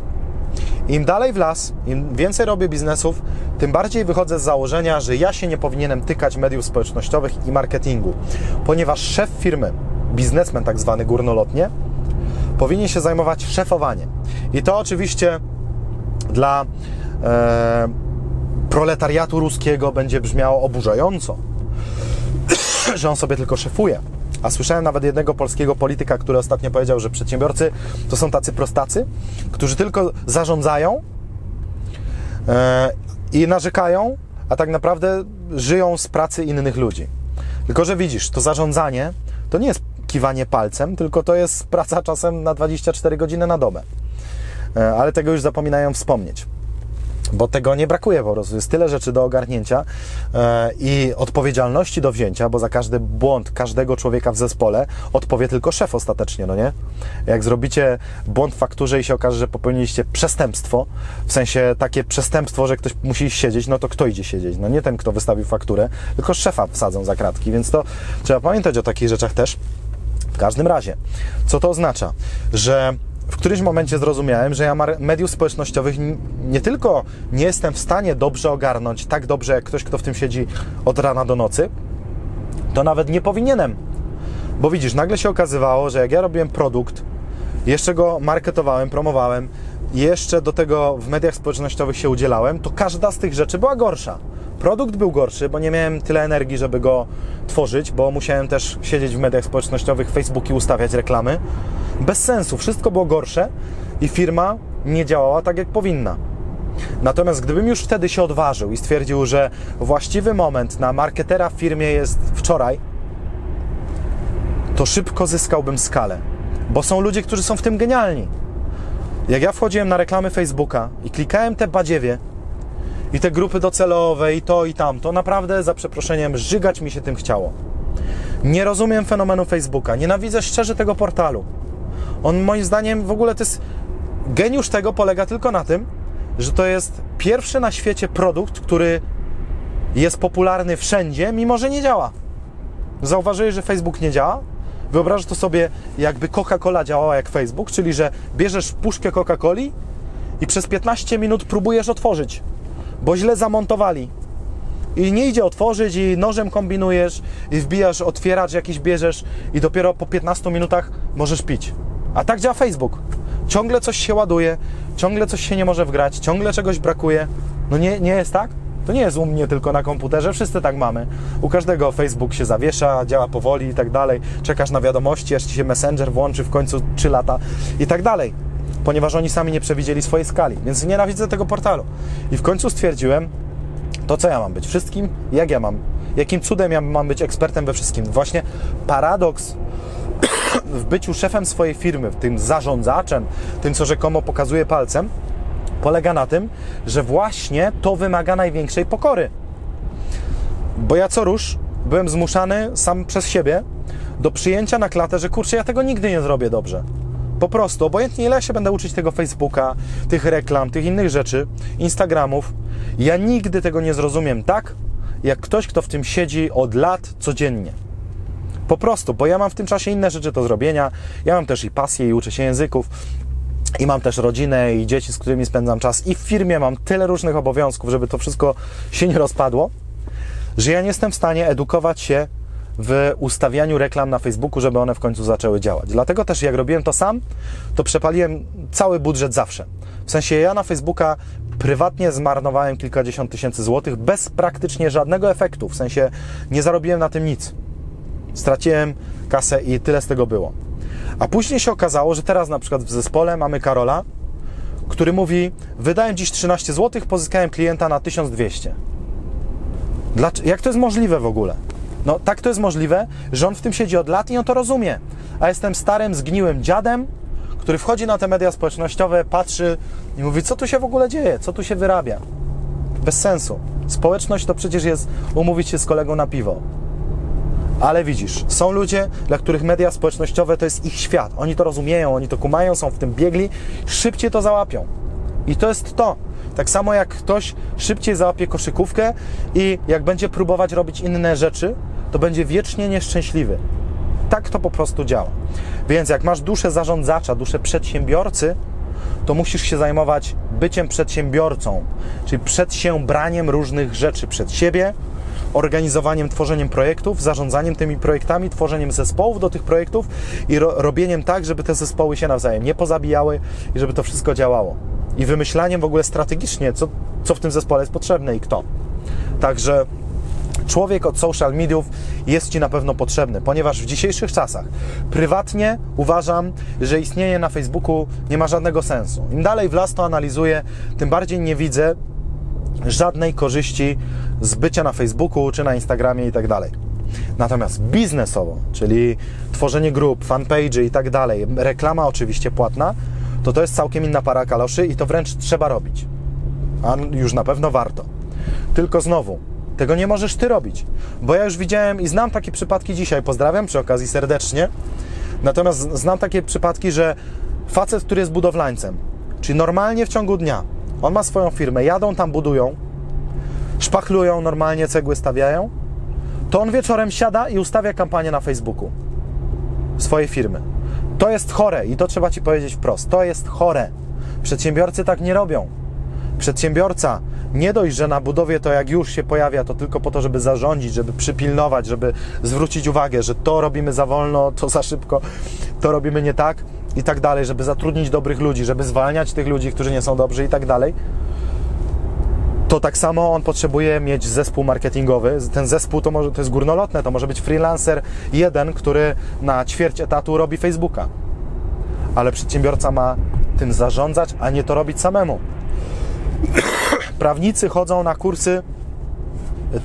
Im dalej w las, im więcej robię biznesów, tym bardziej wychodzę z założenia, że ja się nie powinienem tykać mediów społecznościowych i marketingu, ponieważ szef firmy, biznesmen tak zwany górnolotnie, powinien się zajmować szefowaniem. I to oczywiście dla e, proletariatu ruskiego będzie brzmiało oburzająco, że on sobie tylko szefuje. A słyszałem nawet jednego polskiego polityka, który ostatnio powiedział, że przedsiębiorcy to są tacy prostacy, którzy tylko zarządzają e, i narzekają, a tak naprawdę żyją z pracy innych ludzi. Tylko, że widzisz, to zarządzanie to nie jest kiwanie palcem, tylko to jest praca czasem na 24 godziny na dobę. E, ale tego już zapominają wspomnieć bo tego nie brakuje po prostu. Jest tyle rzeczy do ogarnięcia e, i odpowiedzialności do wzięcia, bo za każdy błąd każdego człowieka w zespole odpowie tylko szef ostatecznie, no nie? Jak zrobicie błąd w fakturze i się okaże, że popełniliście przestępstwo, w sensie takie przestępstwo, że ktoś musi siedzieć, no to kto idzie siedzieć? No nie ten, kto wystawił fakturę, tylko szefa wsadzą za kratki, więc to trzeba pamiętać o takich rzeczach też. W każdym razie, co to oznacza? Że w którymś momencie zrozumiałem, że ja mediów społecznościowych nie tylko nie jestem w stanie dobrze ogarnąć, tak dobrze jak ktoś, kto w tym siedzi od rana do nocy, to nawet nie powinienem. Bo widzisz, nagle się okazywało, że jak ja robiłem produkt, jeszcze go marketowałem, promowałem, jeszcze do tego w mediach społecznościowych się udzielałem, to każda z tych rzeczy była gorsza. Produkt był gorszy, bo nie miałem tyle energii, żeby go tworzyć, bo musiałem też siedzieć w mediach społecznościowych, Facebooki ustawiać reklamy. Bez sensu, wszystko było gorsze i firma nie działała tak, jak powinna. Natomiast gdybym już wtedy się odważył i stwierdził, że właściwy moment na marketera w firmie jest wczoraj, to szybko zyskałbym skalę, bo są ludzie, którzy są w tym genialni. Jak ja wchodziłem na reklamy Facebooka i klikałem te badziewie i te grupy docelowe i to i tamto, naprawdę za przeproszeniem żygać mi się tym chciało. Nie rozumiem fenomenu Facebooka, nienawidzę szczerze tego portalu. On moim zdaniem w ogóle to jest. Geniusz tego polega tylko na tym, że to jest pierwszy na świecie produkt, który jest popularny wszędzie, mimo że nie działa. Zauważyłeś, że Facebook nie działa? Wyobrażasz to sobie, jakby Coca-Cola działała jak Facebook, czyli że bierzesz puszkę Coca-Coli i przez 15 minut próbujesz otworzyć, bo źle zamontowali. I nie idzie otworzyć, i nożem kombinujesz, i wbijasz otwieracz jakiś bierzesz, i dopiero po 15 minutach możesz pić. A tak działa Facebook. Ciągle coś się ładuje, ciągle coś się nie może wgrać, ciągle czegoś brakuje. No nie, nie jest tak? To nie jest u mnie tylko na komputerze, wszyscy tak mamy. U każdego Facebook się zawiesza, działa powoli i tak dalej. Czekasz na wiadomości, aż ci się Messenger włączy w końcu 3 lata i tak dalej. Ponieważ oni sami nie przewidzieli swojej skali, więc nienawidzę tego portalu. I w końcu stwierdziłem, to co ja mam być wszystkim? Jak ja mam? Jakim cudem ja mam być ekspertem we wszystkim? Właśnie paradoks w byciu szefem swojej firmy, tym zarządzaczem, tym, co rzekomo pokazuje palcem, polega na tym, że właśnie to wymaga największej pokory. Bo ja co rusz byłem zmuszany sam przez siebie do przyjęcia na klatę, że kurczę, ja tego nigdy nie zrobię dobrze. Po prostu, obojętnie ile się będę uczyć tego Facebooka, tych reklam, tych innych rzeczy, Instagramów, ja nigdy tego nie zrozumiem tak, jak ktoś, kto w tym siedzi od lat codziennie. Po prostu, bo ja mam w tym czasie inne rzeczy do zrobienia. Ja mam też i pasję, i uczę się języków. I mam też rodzinę i dzieci, z którymi spędzam czas. I w firmie mam tyle różnych obowiązków, żeby to wszystko się nie rozpadło, że ja nie jestem w stanie edukować się w ustawianiu reklam na Facebooku, żeby one w końcu zaczęły działać. Dlatego też jak robiłem to sam, to przepaliłem cały budżet zawsze. W sensie ja na Facebooka prywatnie zmarnowałem kilkadziesiąt tysięcy złotych bez praktycznie żadnego efektu. W sensie nie zarobiłem na tym nic. Straciłem kasę i tyle z tego było. A później się okazało, że teraz na przykład w zespole mamy Karola, który mówi: Wydałem dziś 13 zł, pozyskałem klienta na 1200. Dlaczego? Jak to jest możliwe w ogóle? No tak to jest możliwe, że on w tym siedzi od lat i on to rozumie. A jestem starym, zgniłym dziadem, który wchodzi na te media społecznościowe, patrzy i mówi, co tu się w ogóle dzieje, co tu się wyrabia. Bez sensu. Społeczność to przecież jest umówić się z kolegą na piwo. Ale widzisz, są ludzie, dla których media społecznościowe to jest ich świat. Oni to rozumieją, oni to kumają, są w tym biegli, szybciej to załapią. I to jest to. Tak samo jak ktoś szybciej załapie koszykówkę i jak będzie próbować robić inne rzeczy, to będzie wiecznie nieszczęśliwy. Tak to po prostu działa. Więc jak masz duszę zarządzacza, duszę przedsiębiorcy, to musisz się zajmować byciem przedsiębiorcą, czyli przed się braniem różnych rzeczy przed siebie, organizowaniem, tworzeniem projektów, zarządzaniem tymi projektami, tworzeniem zespołów do tych projektów i ro robieniem tak, żeby te zespoły się nawzajem nie pozabijały i żeby to wszystko działało. I wymyślaniem w ogóle strategicznie, co, co w tym zespole jest potrzebne i kto. Także człowiek od social mediów jest Ci na pewno potrzebny, ponieważ w dzisiejszych czasach prywatnie uważam, że istnienie na Facebooku nie ma żadnego sensu. Im dalej w las to analizuję, tym bardziej nie widzę żadnej korzyści z bycia na Facebooku czy na Instagramie i tak dalej. Natomiast biznesowo, czyli tworzenie grup, fanpage i tak dalej, reklama oczywiście płatna, to to jest całkiem inna para kaloszy i to wręcz trzeba robić. A już na pewno warto. Tylko znowu, tego nie możesz ty robić, bo ja już widziałem i znam takie przypadki dzisiaj, pozdrawiam przy okazji serdecznie, natomiast znam takie przypadki, że facet, który jest budowlańcem, czyli normalnie w ciągu dnia, on ma swoją firmę, jadą tam, budują, szpachlują normalnie, cegły stawiają, to on wieczorem siada i ustawia kampanię na Facebooku swojej firmy. To jest chore i to trzeba Ci powiedzieć wprost. To jest chore. Przedsiębiorcy tak nie robią. Przedsiębiorca nie dość, że na budowie to jak już się pojawia, to tylko po to, żeby zarządzić, żeby przypilnować, żeby zwrócić uwagę, że to robimy za wolno, to za szybko, to robimy nie tak i tak dalej, żeby zatrudnić dobrych ludzi, żeby zwalniać tych ludzi, którzy nie są dobrzy i tak dalej. To tak samo on potrzebuje mieć zespół marketingowy. Ten zespół to, może, to jest górnolotne, to może być freelancer jeden, który na ćwierć etatu robi Facebooka. Ale przedsiębiorca ma tym zarządzać, a nie to robić samemu. Prawnicy chodzą na kursy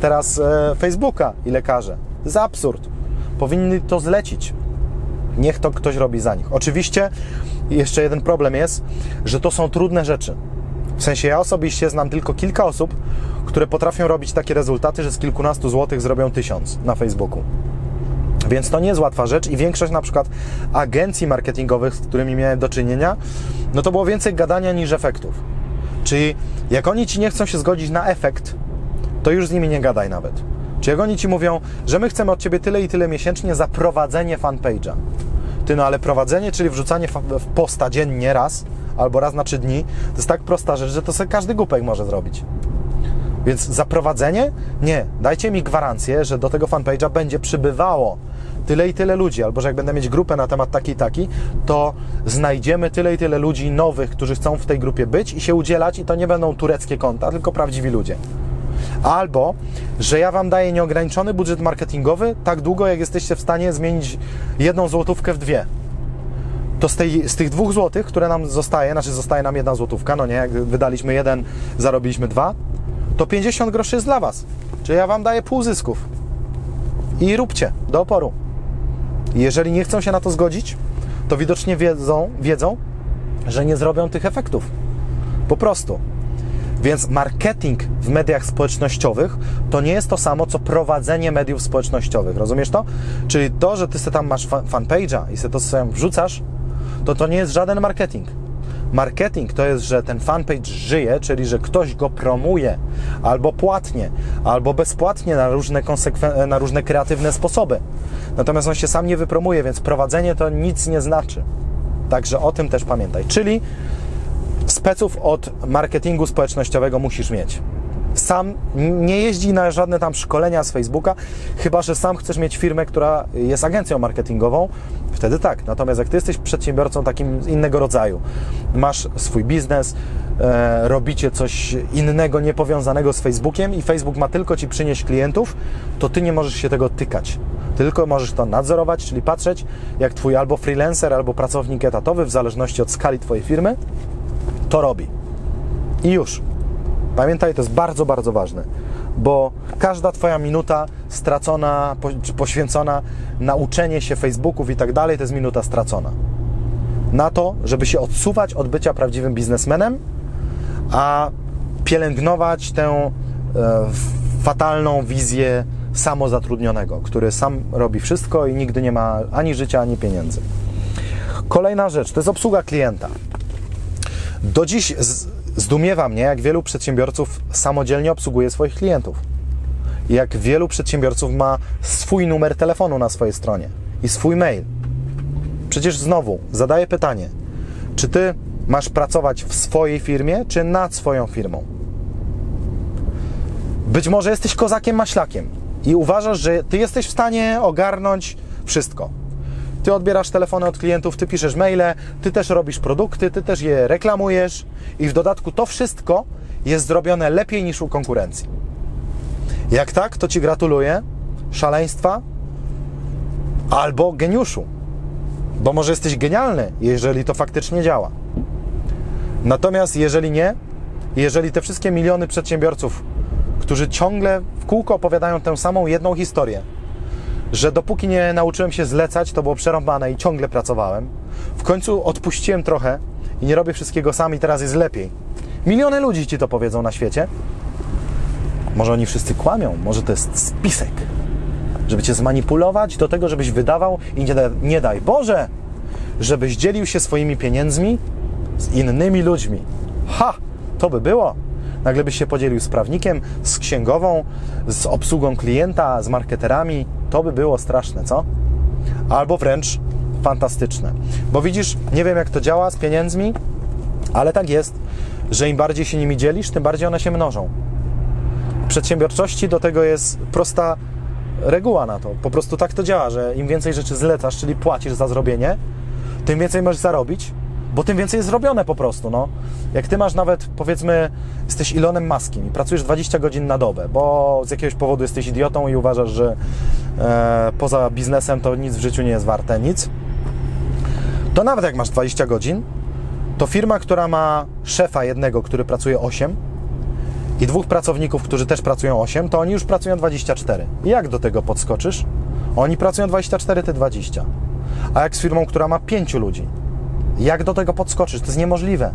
teraz e, Facebooka i lekarze. To jest absurd. Powinni to zlecić. Niech to ktoś robi za nich. Oczywiście jeszcze jeden problem jest, że to są trudne rzeczy. W sensie ja osobiście znam tylko kilka osób, które potrafią robić takie rezultaty, że z kilkunastu złotych zrobią tysiąc na Facebooku. Więc to nie jest łatwa rzecz i większość na przykład agencji marketingowych, z którymi miałem do czynienia, no to było więcej gadania niż efektów. Czyli jak oni ci nie chcą się zgodzić na efekt, to już z nimi nie gadaj nawet. Czy jak oni ci mówią, że my chcemy od ciebie tyle i tyle miesięcznie za prowadzenie fanpage'a. Ty, no ale prowadzenie, czyli wrzucanie w posta dziennie raz albo raz na trzy dni, to jest tak prosta rzecz, że to sobie każdy głupek może zrobić. Więc zaprowadzenie? Nie. Dajcie mi gwarancję, że do tego fanpage'a będzie przybywało tyle i tyle ludzi, albo że jak będę mieć grupę na temat taki i taki, to znajdziemy tyle i tyle ludzi nowych, którzy chcą w tej grupie być i się udzielać i to nie będą tureckie konta, tylko prawdziwi ludzie. Albo, że ja Wam daję nieograniczony budżet marketingowy tak długo, jak jesteście w stanie zmienić jedną złotówkę w dwie. To z, tej, z tych dwóch złotych, które nam zostaje, znaczy zostaje nam jedna złotówka, no nie, jak wydaliśmy jeden, zarobiliśmy dwa, to 50 groszy jest dla Was. Czyli ja Wam daję pół zysków. I róbcie do oporu. Jeżeli nie chcą się na to zgodzić, to widocznie wiedzą, wiedzą, że nie zrobią tych efektów. Po prostu. Więc marketing w mediach społecznościowych to nie jest to samo, co prowadzenie mediów społecznościowych. Rozumiesz to? Czyli to, że ty sobie tam masz fanpage'a i sobie to sobie wrzucasz, to to nie jest żaden marketing. Marketing to jest, że ten fanpage żyje, czyli że ktoś go promuje albo płatnie, albo bezpłatnie na różne, na różne kreatywne sposoby. Natomiast on się sam nie wypromuje, więc prowadzenie to nic nie znaczy. Także o tym też pamiętaj. Czyli speców od marketingu społecznościowego musisz mieć. Sam nie jeździ na żadne tam szkolenia z Facebooka, chyba że sam chcesz mieć firmę, która jest agencją marketingową, wtedy tak. Natomiast jak ty jesteś przedsiębiorcą takim innego rodzaju, masz swój biznes, e, robicie coś innego, niepowiązanego z Facebookiem i Facebook ma tylko ci przynieść klientów, to ty nie możesz się tego tykać. Tylko możesz to nadzorować, czyli patrzeć, jak twój albo freelancer, albo pracownik etatowy, w zależności od skali twojej firmy, to robi. I już. Pamiętaj, to jest bardzo, bardzo ważne, bo każda Twoja minuta stracona, poświęcona na uczenie się Facebooków i tak dalej, to jest minuta stracona. Na to, żeby się odsuwać od bycia prawdziwym biznesmenem, a pielęgnować tę e, fatalną wizję samozatrudnionego, który sam robi wszystko i nigdy nie ma ani życia, ani pieniędzy. Kolejna rzecz to jest obsługa klienta. Do dziś zdumiewa mnie, jak wielu przedsiębiorców samodzielnie obsługuje swoich klientów. Jak wielu przedsiębiorców ma swój numer telefonu na swojej stronie i swój mail. Przecież znowu zadaję pytanie, czy ty masz pracować w swojej firmie, czy nad swoją firmą? Być może jesteś kozakiem maślakiem i uważasz, że ty jesteś w stanie ogarnąć wszystko. Ty odbierasz telefony od klientów, ty piszesz maile, ty też robisz produkty, ty też je reklamujesz i w dodatku to wszystko jest zrobione lepiej niż u konkurencji. Jak tak, to ci gratuluję szaleństwa albo geniuszu, bo może jesteś genialny, jeżeli to faktycznie działa. Natomiast jeżeli nie, jeżeli te wszystkie miliony przedsiębiorców, którzy ciągle w kółko opowiadają tę samą jedną historię, że dopóki nie nauczyłem się zlecać, to było przerąbane i ciągle pracowałem. W końcu odpuściłem trochę i nie robię wszystkiego sam i teraz jest lepiej. Miliony ludzi ci to powiedzą na świecie. Może oni wszyscy kłamią, może to jest spisek, żeby cię zmanipulować do tego, żebyś wydawał i nie, da, nie daj Boże, żebyś dzielił się swoimi pieniędzmi z innymi ludźmi. Ha! To by było. Nagle byś się podzielił z prawnikiem, z księgową, z obsługą klienta, z marketerami. To by było straszne, co? Albo wręcz fantastyczne. Bo widzisz, nie wiem jak to działa z pieniędzmi, ale tak jest, że im bardziej się nimi dzielisz, tym bardziej one się mnożą. W przedsiębiorczości do tego jest prosta reguła na to. Po prostu tak to działa, że im więcej rzeczy zlecasz, czyli płacisz za zrobienie, tym więcej możesz zarobić, bo tym więcej jest zrobione po prostu, no. Jak ty masz nawet, powiedzmy, jesteś Ilonem Maskiem i pracujesz 20 godzin na dobę, bo z jakiegoś powodu jesteś idiotą i uważasz, że e, poza biznesem to nic w życiu nie jest warte, nic, to nawet jak masz 20 godzin, to firma, która ma szefa jednego, który pracuje 8 i dwóch pracowników, którzy też pracują 8, to oni już pracują 24. I jak do tego podskoczysz? Oni pracują 24, ty 20. A jak z firmą, która ma 5 ludzi, jak do tego podskoczysz? To jest niemożliwe.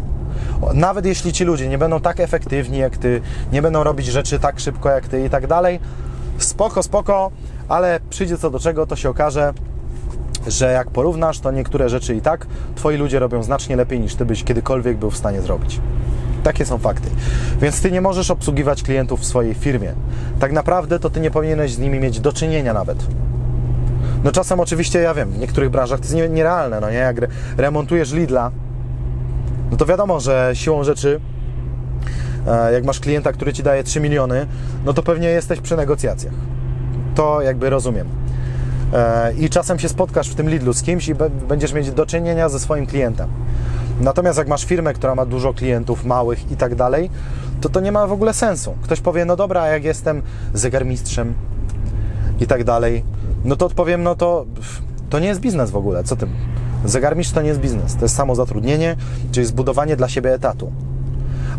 Nawet jeśli ci ludzie nie będą tak efektywni jak ty, nie będą robić rzeczy tak szybko jak ty i tak dalej, spoko, spoko, ale przyjdzie co do czego, to się okaże, że jak porównasz, to niektóre rzeczy i tak twoi ludzie robią znacznie lepiej niż ty byś kiedykolwiek był w stanie zrobić. Takie są fakty. Więc ty nie możesz obsługiwać klientów w swojej firmie. Tak naprawdę to ty nie powinieneś z nimi mieć do czynienia nawet. No czasem oczywiście, ja wiem, w niektórych branżach to jest nierealne, no nie? Jak remontujesz Lidla, no to wiadomo, że siłą rzeczy, e, jak masz klienta, który ci daje 3 miliony, no to pewnie jesteś przy negocjacjach. To jakby rozumiem. E, I czasem się spotkasz w tym Lidlu z kimś i będziesz mieć do czynienia ze swoim klientem. Natomiast jak masz firmę, która ma dużo klientów, małych i tak dalej, to to nie ma w ogóle sensu. Ktoś powie, no dobra, jak jestem zegarmistrzem i tak dalej, no to odpowiem, no to to nie jest biznes w ogóle. Co tym? Zegarmistrz to nie jest biznes, to jest samo zatrudnienie, czyli zbudowanie dla siebie etatu.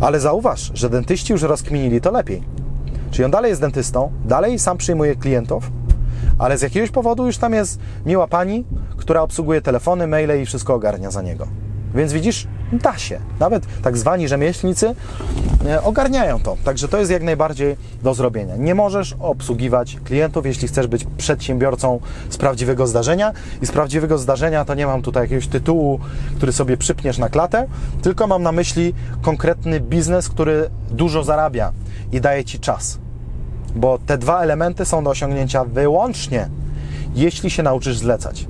Ale zauważ, że dentyści już rozkminili to lepiej. Czyli on dalej jest dentystą, dalej sam przyjmuje klientów, ale z jakiegoś powodu już tam jest miła pani, która obsługuje telefony, maile i wszystko ogarnia za niego. Więc widzisz, da się. Nawet tak zwani rzemieślnicy e, ogarniają to. Także to jest jak najbardziej do zrobienia. Nie możesz obsługiwać klientów, jeśli chcesz być przedsiębiorcą z prawdziwego zdarzenia. I z prawdziwego zdarzenia to nie mam tutaj jakiegoś tytułu, który sobie przypniesz na klatę, tylko mam na myśli konkretny biznes, który dużo zarabia i daje ci czas. Bo te dwa elementy są do osiągnięcia wyłącznie, jeśli się nauczysz zlecać.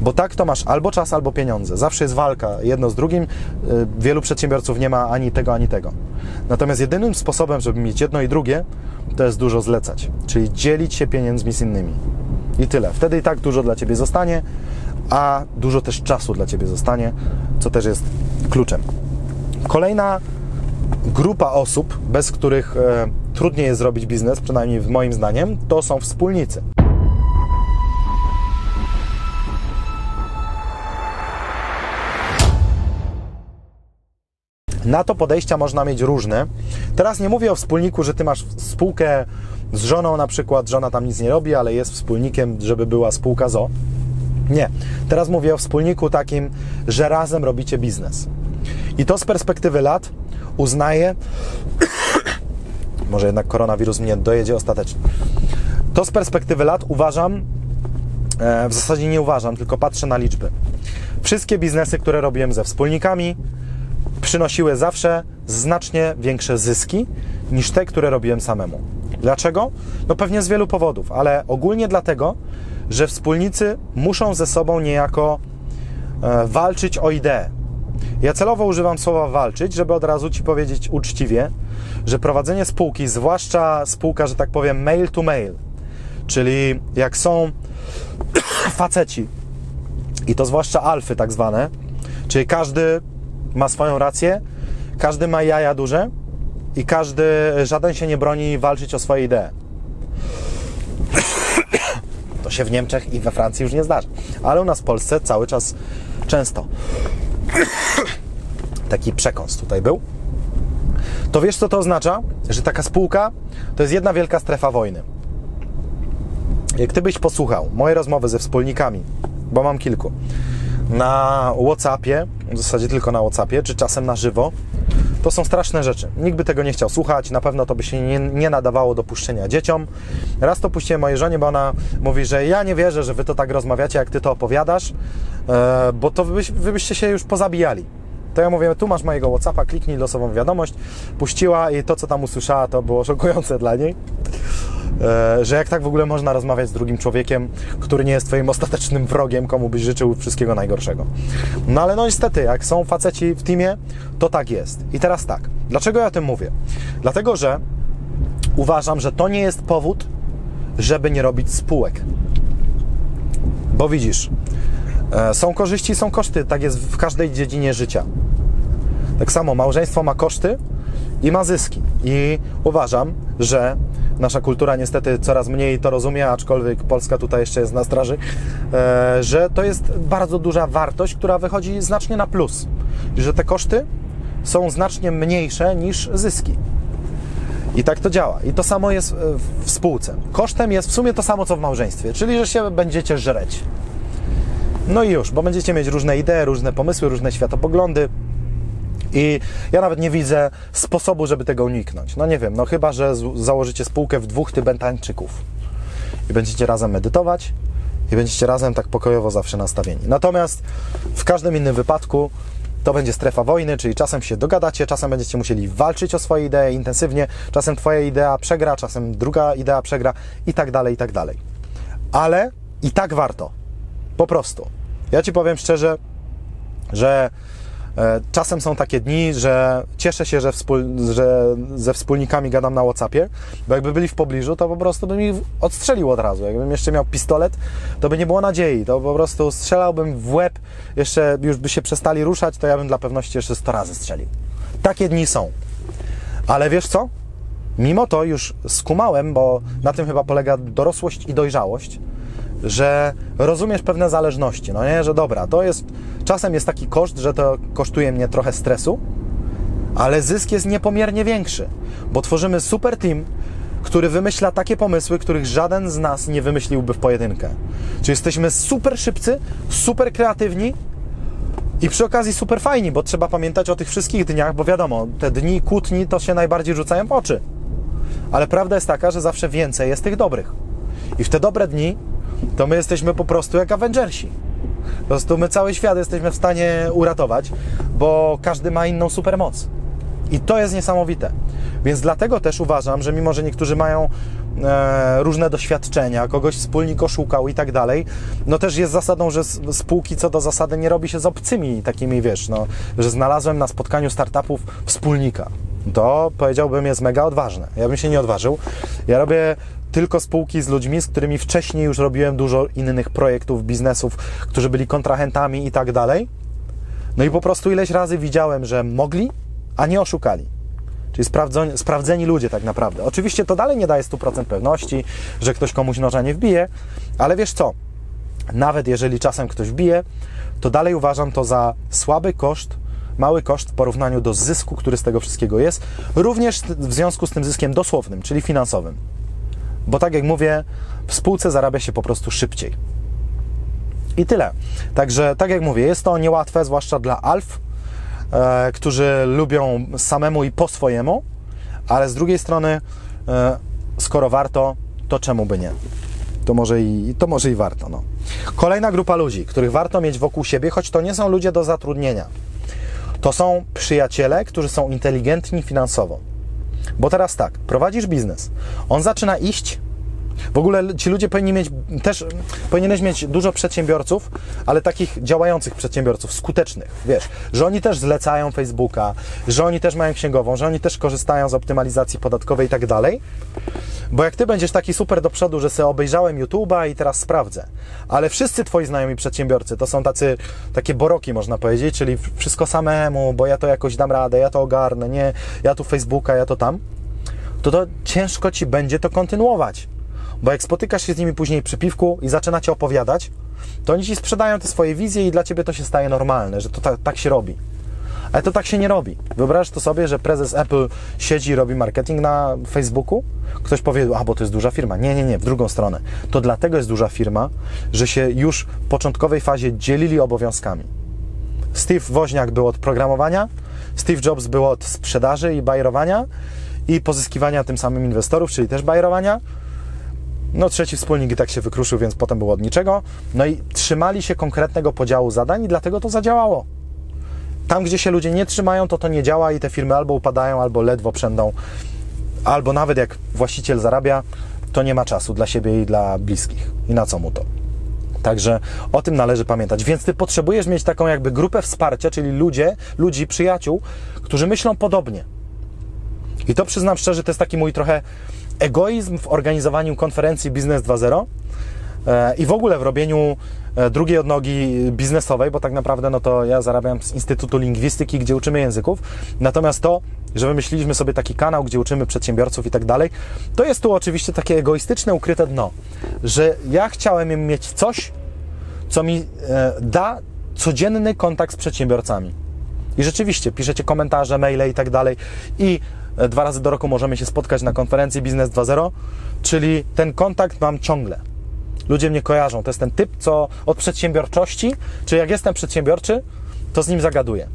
Bo tak to masz albo czas, albo pieniądze. Zawsze jest walka jedno z drugim. Y, wielu przedsiębiorców nie ma ani tego, ani tego. Natomiast jedynym sposobem, żeby mieć jedno i drugie, to jest dużo zlecać. Czyli dzielić się pieniędzmi z innymi. I tyle. Wtedy i tak dużo dla Ciebie zostanie, a dużo też czasu dla Ciebie zostanie, co też jest kluczem. Kolejna grupa osób, bez których e, trudniej jest zrobić biznes, przynajmniej moim zdaniem, to są wspólnicy. Na to podejścia można mieć różne. Teraz nie mówię o wspólniku, że ty masz spółkę z żoną na przykład, żona tam nic nie robi, ale jest wspólnikiem, żeby była spółka ZO. Nie. Teraz mówię o wspólniku takim, że razem robicie biznes. I to z perspektywy lat uznaję, Może jednak koronawirus mnie dojedzie ostatecznie. To z perspektywy lat uważam, e, w zasadzie nie uważam, tylko patrzę na liczby. Wszystkie biznesy, które robiłem ze wspólnikami, przynosiły zawsze znacznie większe zyski niż te, które robiłem samemu. Dlaczego? No pewnie z wielu powodów, ale ogólnie dlatego, że wspólnicy muszą ze sobą niejako e, walczyć o ideę. Ja celowo używam słowa walczyć, żeby od razu Ci powiedzieć uczciwie, że prowadzenie spółki, zwłaszcza spółka, że tak powiem, mail to mail, czyli jak są faceci, i to zwłaszcza alfy tak zwane, czyli każdy ma swoją rację, każdy ma jaja duże i każdy, żaden się nie broni walczyć o swoje idee. To się w Niemczech i we Francji już nie zdarza, ale u nas w Polsce cały czas często. Taki przekąs tutaj był. To wiesz, co to oznacza? Że taka spółka to jest jedna wielka strefa wojny. Jak ty byś posłuchał moje rozmowy ze wspólnikami, bo mam kilku, na WhatsAppie, w zasadzie tylko na WhatsAppie, czy czasem na żywo, to są straszne rzeczy. Nikt by tego nie chciał słuchać, na pewno to by się nie, nie nadawało do puszczenia dzieciom. Raz to puściłem mojej żonie, bo ona mówi, że ja nie wierzę, że wy to tak rozmawiacie, jak ty to opowiadasz, e, bo to wy, wy byście się już pozabijali. To ja mówię, tu masz mojego Whatsappa, kliknij losową wiadomość. Puściła i to, co tam usłyszała, to było szokujące dla niej. E, że jak tak w ogóle można rozmawiać z drugim człowiekiem, który nie jest Twoim ostatecznym wrogiem, komu byś życzył wszystkiego najgorszego. No ale no niestety, jak są faceci w teamie, to tak jest. I teraz tak, dlaczego ja o tym mówię? Dlatego, że uważam, że to nie jest powód, żeby nie robić spółek. Bo widzisz, są korzyści, są koszty, tak jest w każdej dziedzinie życia. Tak samo małżeństwo ma koszty i ma zyski. I uważam, że nasza kultura niestety coraz mniej to rozumie, aczkolwiek Polska tutaj jeszcze jest na straży, e, że to jest bardzo duża wartość, która wychodzi znacznie na plus. Że te koszty są znacznie mniejsze niż zyski. I tak to działa. I to samo jest e, w spółce. Kosztem jest w sumie to samo, co w małżeństwie, czyli że się będziecie żreć. No i już, bo będziecie mieć różne idee, różne pomysły, różne światopoglądy, i ja nawet nie widzę sposobu, żeby tego uniknąć. No nie wiem, no chyba, że założycie spółkę w dwóch Tybetańczyków i będziecie razem medytować i będziecie razem tak pokojowo zawsze nastawieni. Natomiast w każdym innym wypadku to będzie strefa wojny, czyli czasem się dogadacie, czasem będziecie musieli walczyć o swoje idee intensywnie, czasem Twoja idea przegra, czasem druga idea przegra i tak dalej, i tak dalej. Ale i tak warto. Po prostu. Ja Ci powiem szczerze, że E, czasem są takie dni, że cieszę się, że, wspól, że ze wspólnikami gadam na Whatsappie, bo jakby byli w pobliżu, to po prostu bym ich odstrzelił od razu. Jakbym jeszcze miał pistolet, to by nie było nadziei. To po prostu strzelałbym w łeb, jeszcze już by się przestali ruszać, to ja bym dla pewności jeszcze 100 razy strzelił. Takie dni są. Ale wiesz co? Mimo to już skumałem, bo na tym chyba polega dorosłość i dojrzałość, że rozumiesz pewne zależności, no nie, że dobra, to jest, czasem jest taki koszt, że to kosztuje mnie trochę stresu, ale zysk jest niepomiernie większy, bo tworzymy super team, który wymyśla takie pomysły, których żaden z nas nie wymyśliłby w pojedynkę. Czyli jesteśmy super szybcy, super kreatywni i przy okazji super fajni, bo trzeba pamiętać o tych wszystkich dniach, bo wiadomo, te dni kłótni to się najbardziej rzucają w oczy. Ale prawda jest taka, że zawsze więcej jest tych dobrych. I w te dobre dni to my jesteśmy po prostu jak Avengersi. Po prostu my cały świat jesteśmy w stanie uratować, bo każdy ma inną supermoc. I to jest niesamowite. Więc dlatego też uważam, że mimo, że niektórzy mają e, różne doświadczenia, kogoś wspólnik oszukał i tak dalej, no też jest zasadą, że spółki co do zasady nie robi się z obcymi takimi, wiesz, no, że znalazłem na spotkaniu startupów wspólnika. To powiedziałbym jest mega odważne. Ja bym się nie odważył. Ja robię tylko spółki z ludźmi, z którymi wcześniej już robiłem dużo innych projektów, biznesów, którzy byli kontrahentami i tak dalej. No i po prostu ileś razy widziałem, że mogli, a nie oszukali. Czyli sprawdzeni, sprawdzeni ludzie tak naprawdę. Oczywiście to dalej nie daje 100% pewności, że ktoś komuś noża nie wbije, ale wiesz co? Nawet jeżeli czasem ktoś wbije, to dalej uważam to za słaby koszt, mały koszt w porównaniu do zysku, który z tego wszystkiego jest, również w związku z tym zyskiem dosłownym, czyli finansowym. Bo tak jak mówię, w spółce zarabia się po prostu szybciej. I tyle. Także, tak jak mówię, jest to niełatwe, zwłaszcza dla alf, e, którzy lubią samemu i po swojemu, ale z drugiej strony e, skoro warto, to czemu by nie? To może i, to może i warto. No. Kolejna grupa ludzi, których warto mieć wokół siebie, choć to nie są ludzie do zatrudnienia. To są przyjaciele, którzy są inteligentni finansowo. Bo teraz tak, prowadzisz biznes, on zaczyna iść, w ogóle ci ludzie powinni mieć też, powinieneś mieć dużo przedsiębiorców, ale takich działających przedsiębiorców, skutecznych, wiesz, że oni też zlecają Facebooka, że oni też mają księgową, że oni też korzystają z optymalizacji podatkowej i tak dalej. Bo jak ty będziesz taki super do przodu, że sobie obejrzałem YouTube'a i teraz sprawdzę, ale wszyscy twoi znajomi przedsiębiorcy to są tacy, takie boroki można powiedzieć, czyli wszystko samemu, bo ja to jakoś dam radę, ja to ogarnę, nie, ja tu Facebooka, ja to tam, to to ciężko ci będzie to kontynuować. Bo jak spotykasz się z nimi później przy piwku i zaczynacie opowiadać, to oni ci sprzedają te swoje wizje i dla ciebie to się staje normalne, że to ta, tak się robi. Ale to tak się nie robi. Wyobraź to sobie, że prezes Apple siedzi i robi marketing na Facebooku? Ktoś powie, a bo to jest duża firma. Nie, nie, nie, w drugą stronę. To dlatego jest duża firma, że się już w początkowej fazie dzielili obowiązkami. Steve Woźniak był od programowania, Steve Jobs był od sprzedaży i bajerowania i pozyskiwania tym samym inwestorów, czyli też bajerowania. No trzeci wspólnik i tak się wykruszył, więc potem było od niczego. No i trzymali się konkretnego podziału zadań i dlatego to zadziałało. Tam, gdzie się ludzie nie trzymają, to to nie działa i te firmy albo upadają, albo ledwo przędą, albo nawet jak właściciel zarabia, to nie ma czasu dla siebie i dla bliskich. I na co mu to? Także o tym należy pamiętać. Więc ty potrzebujesz mieć taką jakby grupę wsparcia, czyli ludzie, ludzi, przyjaciół, którzy myślą podobnie. I to przyznam szczerze, to jest taki mój trochę egoizm w organizowaniu konferencji Biznes 2.0 e, i w ogóle w robieniu e, drugiej odnogi biznesowej, bo tak naprawdę no to ja zarabiam z Instytutu Lingwistyki, gdzie uczymy języków. Natomiast to, że wymyśliliśmy sobie taki kanał, gdzie uczymy przedsiębiorców i tak dalej, to jest tu oczywiście takie egoistyczne, ukryte dno, że ja chciałem mieć coś, co mi e, da codzienny kontakt z przedsiębiorcami. I rzeczywiście piszecie komentarze, maile i tak dalej. I dwa razy do roku możemy się spotkać na konferencji Biznes 2.0, czyli ten kontakt mam ciągle. Ludzie mnie kojarzą. To jest ten typ, co od przedsiębiorczości, czy jak jestem przedsiębiorczy, to z nim zagaduję.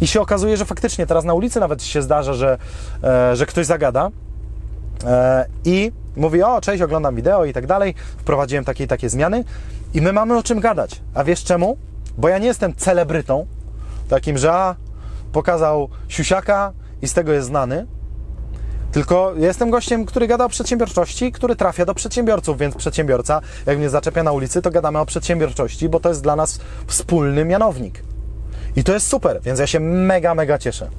I się okazuje, że faktycznie teraz na ulicy nawet się zdarza, że, e, że ktoś zagada e, i mówi, o cześć, oglądam wideo i tak dalej, wprowadziłem takie i takie zmiany i my mamy o czym gadać. A wiesz czemu? Bo ja nie jestem celebrytą, takim, że a, pokazał siusiaka, i z tego jest znany. Tylko jestem gościem, który gada o przedsiębiorczości, który trafia do przedsiębiorców, więc przedsiębiorca, jak mnie zaczepia na ulicy, to gadamy o przedsiębiorczości, bo to jest dla nas wspólny mianownik. I to jest super, więc ja się mega, mega cieszę.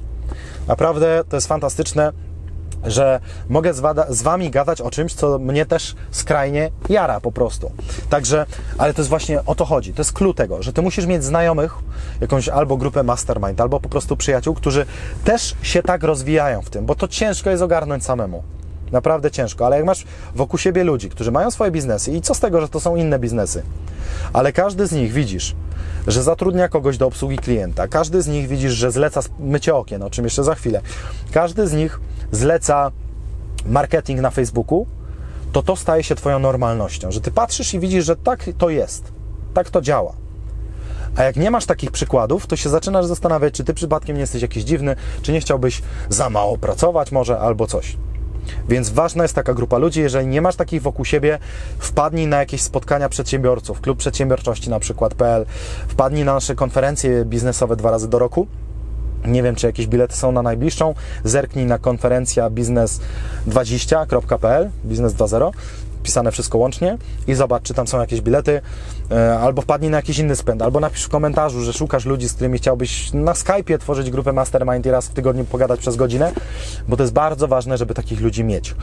Naprawdę to jest fantastyczne że mogę z, Wami gadać o czymś, co mnie też skrajnie jara po prostu. Także, ale to jest właśnie o to chodzi. To jest clue tego, że Ty musisz mieć znajomych, jakąś albo grupę mastermind, albo po prostu przyjaciół, którzy też się tak rozwijają w tym, bo to ciężko jest ogarnąć samemu. Naprawdę ciężko, ale jak masz wokół siebie ludzi, którzy mają swoje biznesy i co z tego, że to są inne biznesy, ale każdy z nich widzisz, że zatrudnia kogoś do obsługi klienta, każdy z nich widzisz, że zleca mycie okien, o czym jeszcze za chwilę, każdy z nich zleca marketing na Facebooku, to to staje się Twoją normalnością, że Ty patrzysz i widzisz, że tak to jest, tak to działa. A jak nie masz takich przykładów, to się zaczynasz zastanawiać, czy Ty przypadkiem nie jesteś jakiś dziwny, czy nie chciałbyś za mało pracować może albo coś. Więc ważna jest taka grupa ludzi. Jeżeli nie masz takich wokół siebie, wpadnij na jakieś spotkania przedsiębiorców, klub przedsiębiorczości na przykład PL, wpadnij na nasze konferencje biznesowe dwa razy do roku. Nie wiem, czy jakieś bilety są na najbliższą. Zerknij na konferencja biznes20.pl, biznes20 podpisane wszystko łącznie i zobacz, czy tam są jakieś bilety, e, albo wpadnij na jakiś inny spęd, albo napisz w komentarzu, że szukasz ludzi, z którymi chciałbyś na Skype'ie tworzyć grupę Mastermind i raz w tygodniu pogadać przez godzinę, bo to jest bardzo ważne, żeby takich ludzi mieć.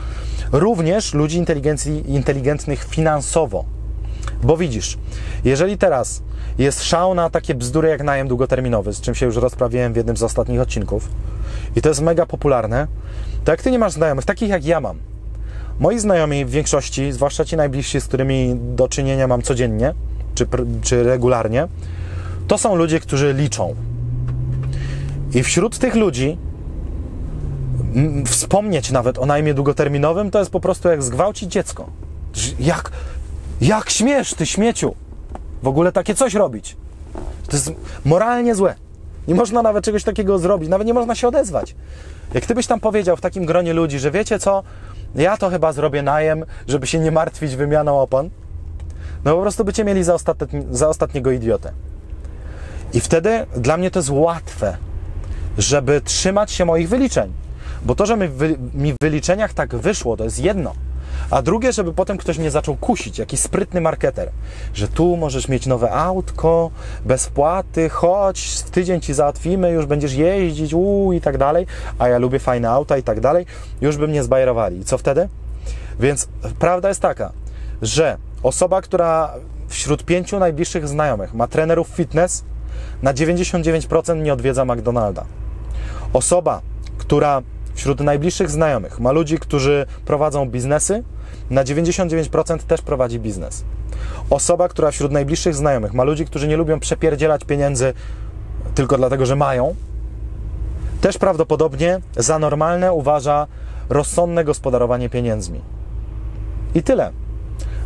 Również ludzi inteligencji, inteligentnych finansowo, bo widzisz, jeżeli teraz jest szał na takie bzdury jak najem długoterminowy, z czym się już rozprawiłem w jednym z ostatnich odcinków, i to jest mega popularne, to jak ty nie masz znajomych, takich jak ja mam, Moi znajomi w większości, zwłaszcza ci najbliżsi, z którymi do czynienia mam codziennie czy, czy regularnie, to są ludzie, którzy liczą. I wśród tych ludzi wspomnieć nawet o najmie długoterminowym to jest po prostu jak zgwałcić dziecko. Jak, jak śmiesz, ty śmieciu, w ogóle takie coś robić? To jest moralnie złe. Nie można nawet czegoś takiego zrobić, nawet nie można się odezwać. Jak ty byś tam powiedział w takim gronie ludzi, że wiecie co, ja to chyba zrobię najem, żeby się nie martwić wymianą opon. No po prostu bycie mieli za, ostatni, za ostatniego idiotę. I wtedy dla mnie to jest łatwe, żeby trzymać się moich wyliczeń. Bo to, że mi, wy, mi w wyliczeniach tak wyszło, to jest jedno. A drugie, żeby potem ktoś mnie zaczął kusić, jakiś sprytny marketer, że tu możesz mieć nowe autko, bez płaty, chodź, tydzień ci załatwimy, już będziesz jeździć, uuu, i tak dalej, a ja lubię fajne auta i tak dalej, już by mnie zbajerowali. I co wtedy? Więc prawda jest taka, że osoba, która wśród pięciu najbliższych znajomych ma trenerów fitness, na 99% nie odwiedza McDonalda. Osoba, która wśród najbliższych znajomych ma ludzi, którzy prowadzą biznesy, na 99% też prowadzi biznes. Osoba, która wśród najbliższych znajomych ma ludzi, którzy nie lubią przepierdzielać pieniędzy tylko dlatego, że mają, też prawdopodobnie za normalne uważa rozsądne gospodarowanie pieniędzmi. I tyle.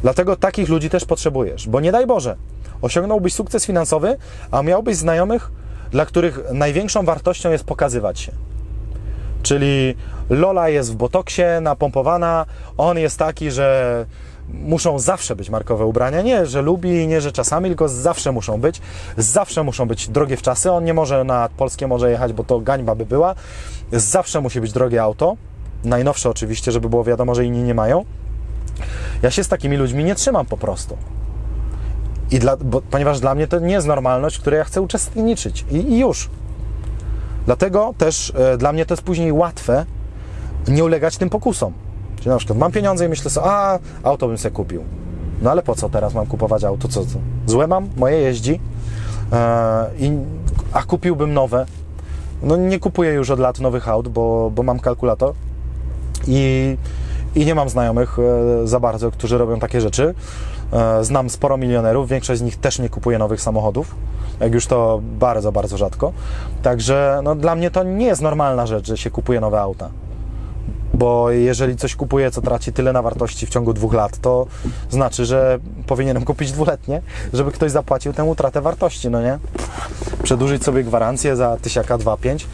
Dlatego takich ludzi też potrzebujesz, bo nie daj Boże, osiągnąłbyś sukces finansowy, a miałbyś znajomych, dla których największą wartością jest pokazywać się. Czyli Lola jest w botoksie, napompowana, on jest taki, że muszą zawsze być markowe ubrania. Nie, że lubi, nie, że czasami, tylko zawsze muszą być. Zawsze muszą być drogie w czasy. On nie może na polskie może jechać, bo to gańba by była. Zawsze musi być drogie auto. Najnowsze oczywiście, żeby było wiadomo, że inni nie mają. Ja się z takimi ludźmi nie trzymam po prostu. I dla, bo, ponieważ dla mnie to nie jest normalność, w której ja chcę uczestniczyć. I, i już. Dlatego też e, dla mnie to jest później łatwe nie ulegać tym pokusom. Czyli na przykład mam pieniądze i myślę sobie, a auto bym sobie kupił. No ale po co teraz mam kupować auto? Co, co? Złe mam, moje jeździ, e, i, a kupiłbym nowe. No nie kupuję już od lat nowych aut, bo, bo mam kalkulator i, i nie mam znajomych e, za bardzo, którzy robią takie rzeczy. E, znam sporo milionerów, większość z nich też nie kupuje nowych samochodów, jak już to bardzo, bardzo rzadko. Także no, dla mnie to nie jest normalna rzecz, że się kupuje nowe auta. Bo jeżeli coś kupuję, co traci tyle na wartości w ciągu dwóch lat, to znaczy, że powinienem kupić dwuletnie, żeby ktoś zapłacił tę utratę wartości, no nie? Przedłużyć sobie gwarancję za tysiaka 2,5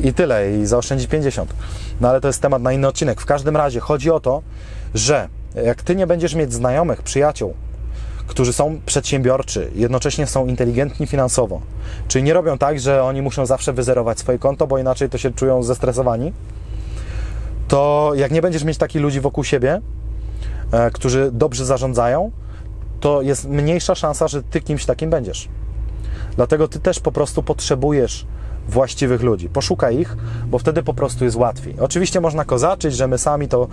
i tyle, i zaoszczędzić 50. No ale to jest temat na inny odcinek. W każdym razie chodzi o to, że jak ty nie będziesz mieć znajomych, przyjaciół, którzy są przedsiębiorczy, jednocześnie są inteligentni finansowo, czyli nie robią tak, że oni muszą zawsze wyzerować swoje konto, bo inaczej to się czują zestresowani, to jak nie będziesz mieć takich ludzi wokół siebie, e, którzy dobrze zarządzają, to jest mniejsza szansa, że ty kimś takim będziesz. Dlatego ty też po prostu potrzebujesz właściwych ludzi. Poszukaj ich, bo wtedy po prostu jest łatwiej. Oczywiście można kozaczyć, że my sami to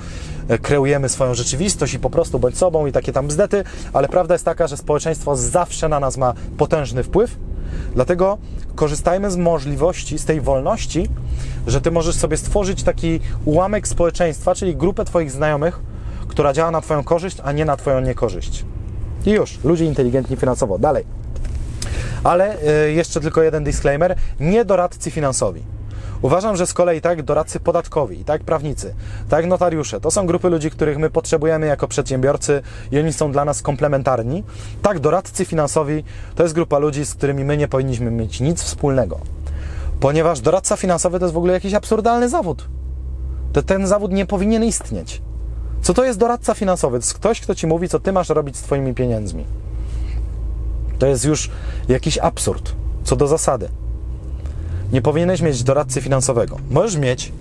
e, kreujemy swoją rzeczywistość i po prostu bądź sobą i takie tam bzdety, ale prawda jest taka, że społeczeństwo zawsze na nas ma potężny wpływ. Dlatego korzystajmy z możliwości, z tej wolności, że ty możesz sobie stworzyć taki ułamek społeczeństwa, czyli grupę twoich znajomych, która działa na twoją korzyść, a nie na twoją niekorzyść. I już, ludzie inteligentni finansowo. Dalej. Ale y, jeszcze tylko jeden disclaimer, nie doradcy finansowi. Uważam, że z kolei tak doradcy podatkowi, tak prawnicy, tak notariusze, to są grupy ludzi, których my potrzebujemy jako przedsiębiorcy i oni są dla nas komplementarni. Tak doradcy finansowi to jest grupa ludzi, z którymi my nie powinniśmy mieć nic wspólnego. Ponieważ doradca finansowy to jest w ogóle jakiś absurdalny zawód. To ten zawód nie powinien istnieć. Co to jest doradca finansowy? To jest ktoś, kto ci mówi, co ty masz robić z twoimi pieniędzmi. To jest już jakiś absurd co do zasady. Nie powinieneś mieć doradcy finansowego. Możesz mieć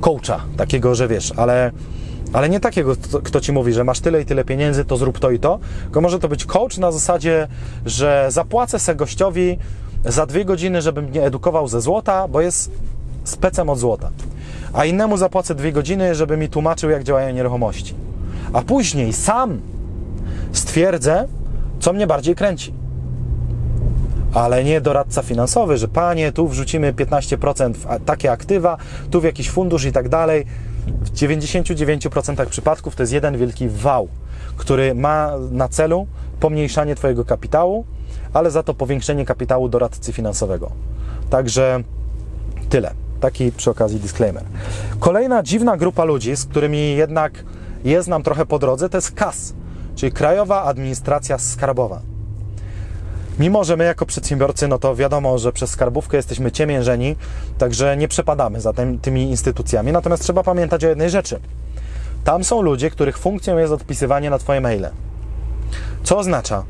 coacha, takiego, że wiesz, ale, ale nie takiego, kto ci mówi, że masz tyle i tyle pieniędzy, to zrób to i to, tylko może to być coach na zasadzie, że zapłacę se gościowi za dwie godziny, żeby mnie edukował ze złota, bo jest specem od złota. A innemu zapłacę dwie godziny, żeby mi tłumaczył, jak działają nieruchomości. A później sam stwierdzę, co mnie bardziej kręci. Ale nie doradca finansowy, że panie, tu wrzucimy 15% w takie aktywa, tu w jakiś fundusz i tak dalej. W 99% przypadków to jest jeden wielki wał, który ma na celu pomniejszanie Twojego kapitału, ale za to powiększenie kapitału doradcy finansowego. Także tyle. Taki przy okazji disclaimer. Kolejna dziwna grupa ludzi, z którymi jednak jest nam trochę po drodze, to jest KAS, czyli Krajowa Administracja Skarbowa. Mimo, że my jako przedsiębiorcy, no to wiadomo, że przez skarbówkę jesteśmy ciemiężeni, także nie przepadamy za tym, tymi instytucjami. Natomiast trzeba pamiętać o jednej rzeczy, Tam są ludzie, których funkcją jest odpisywanie na Twoje maile. Co oznacza,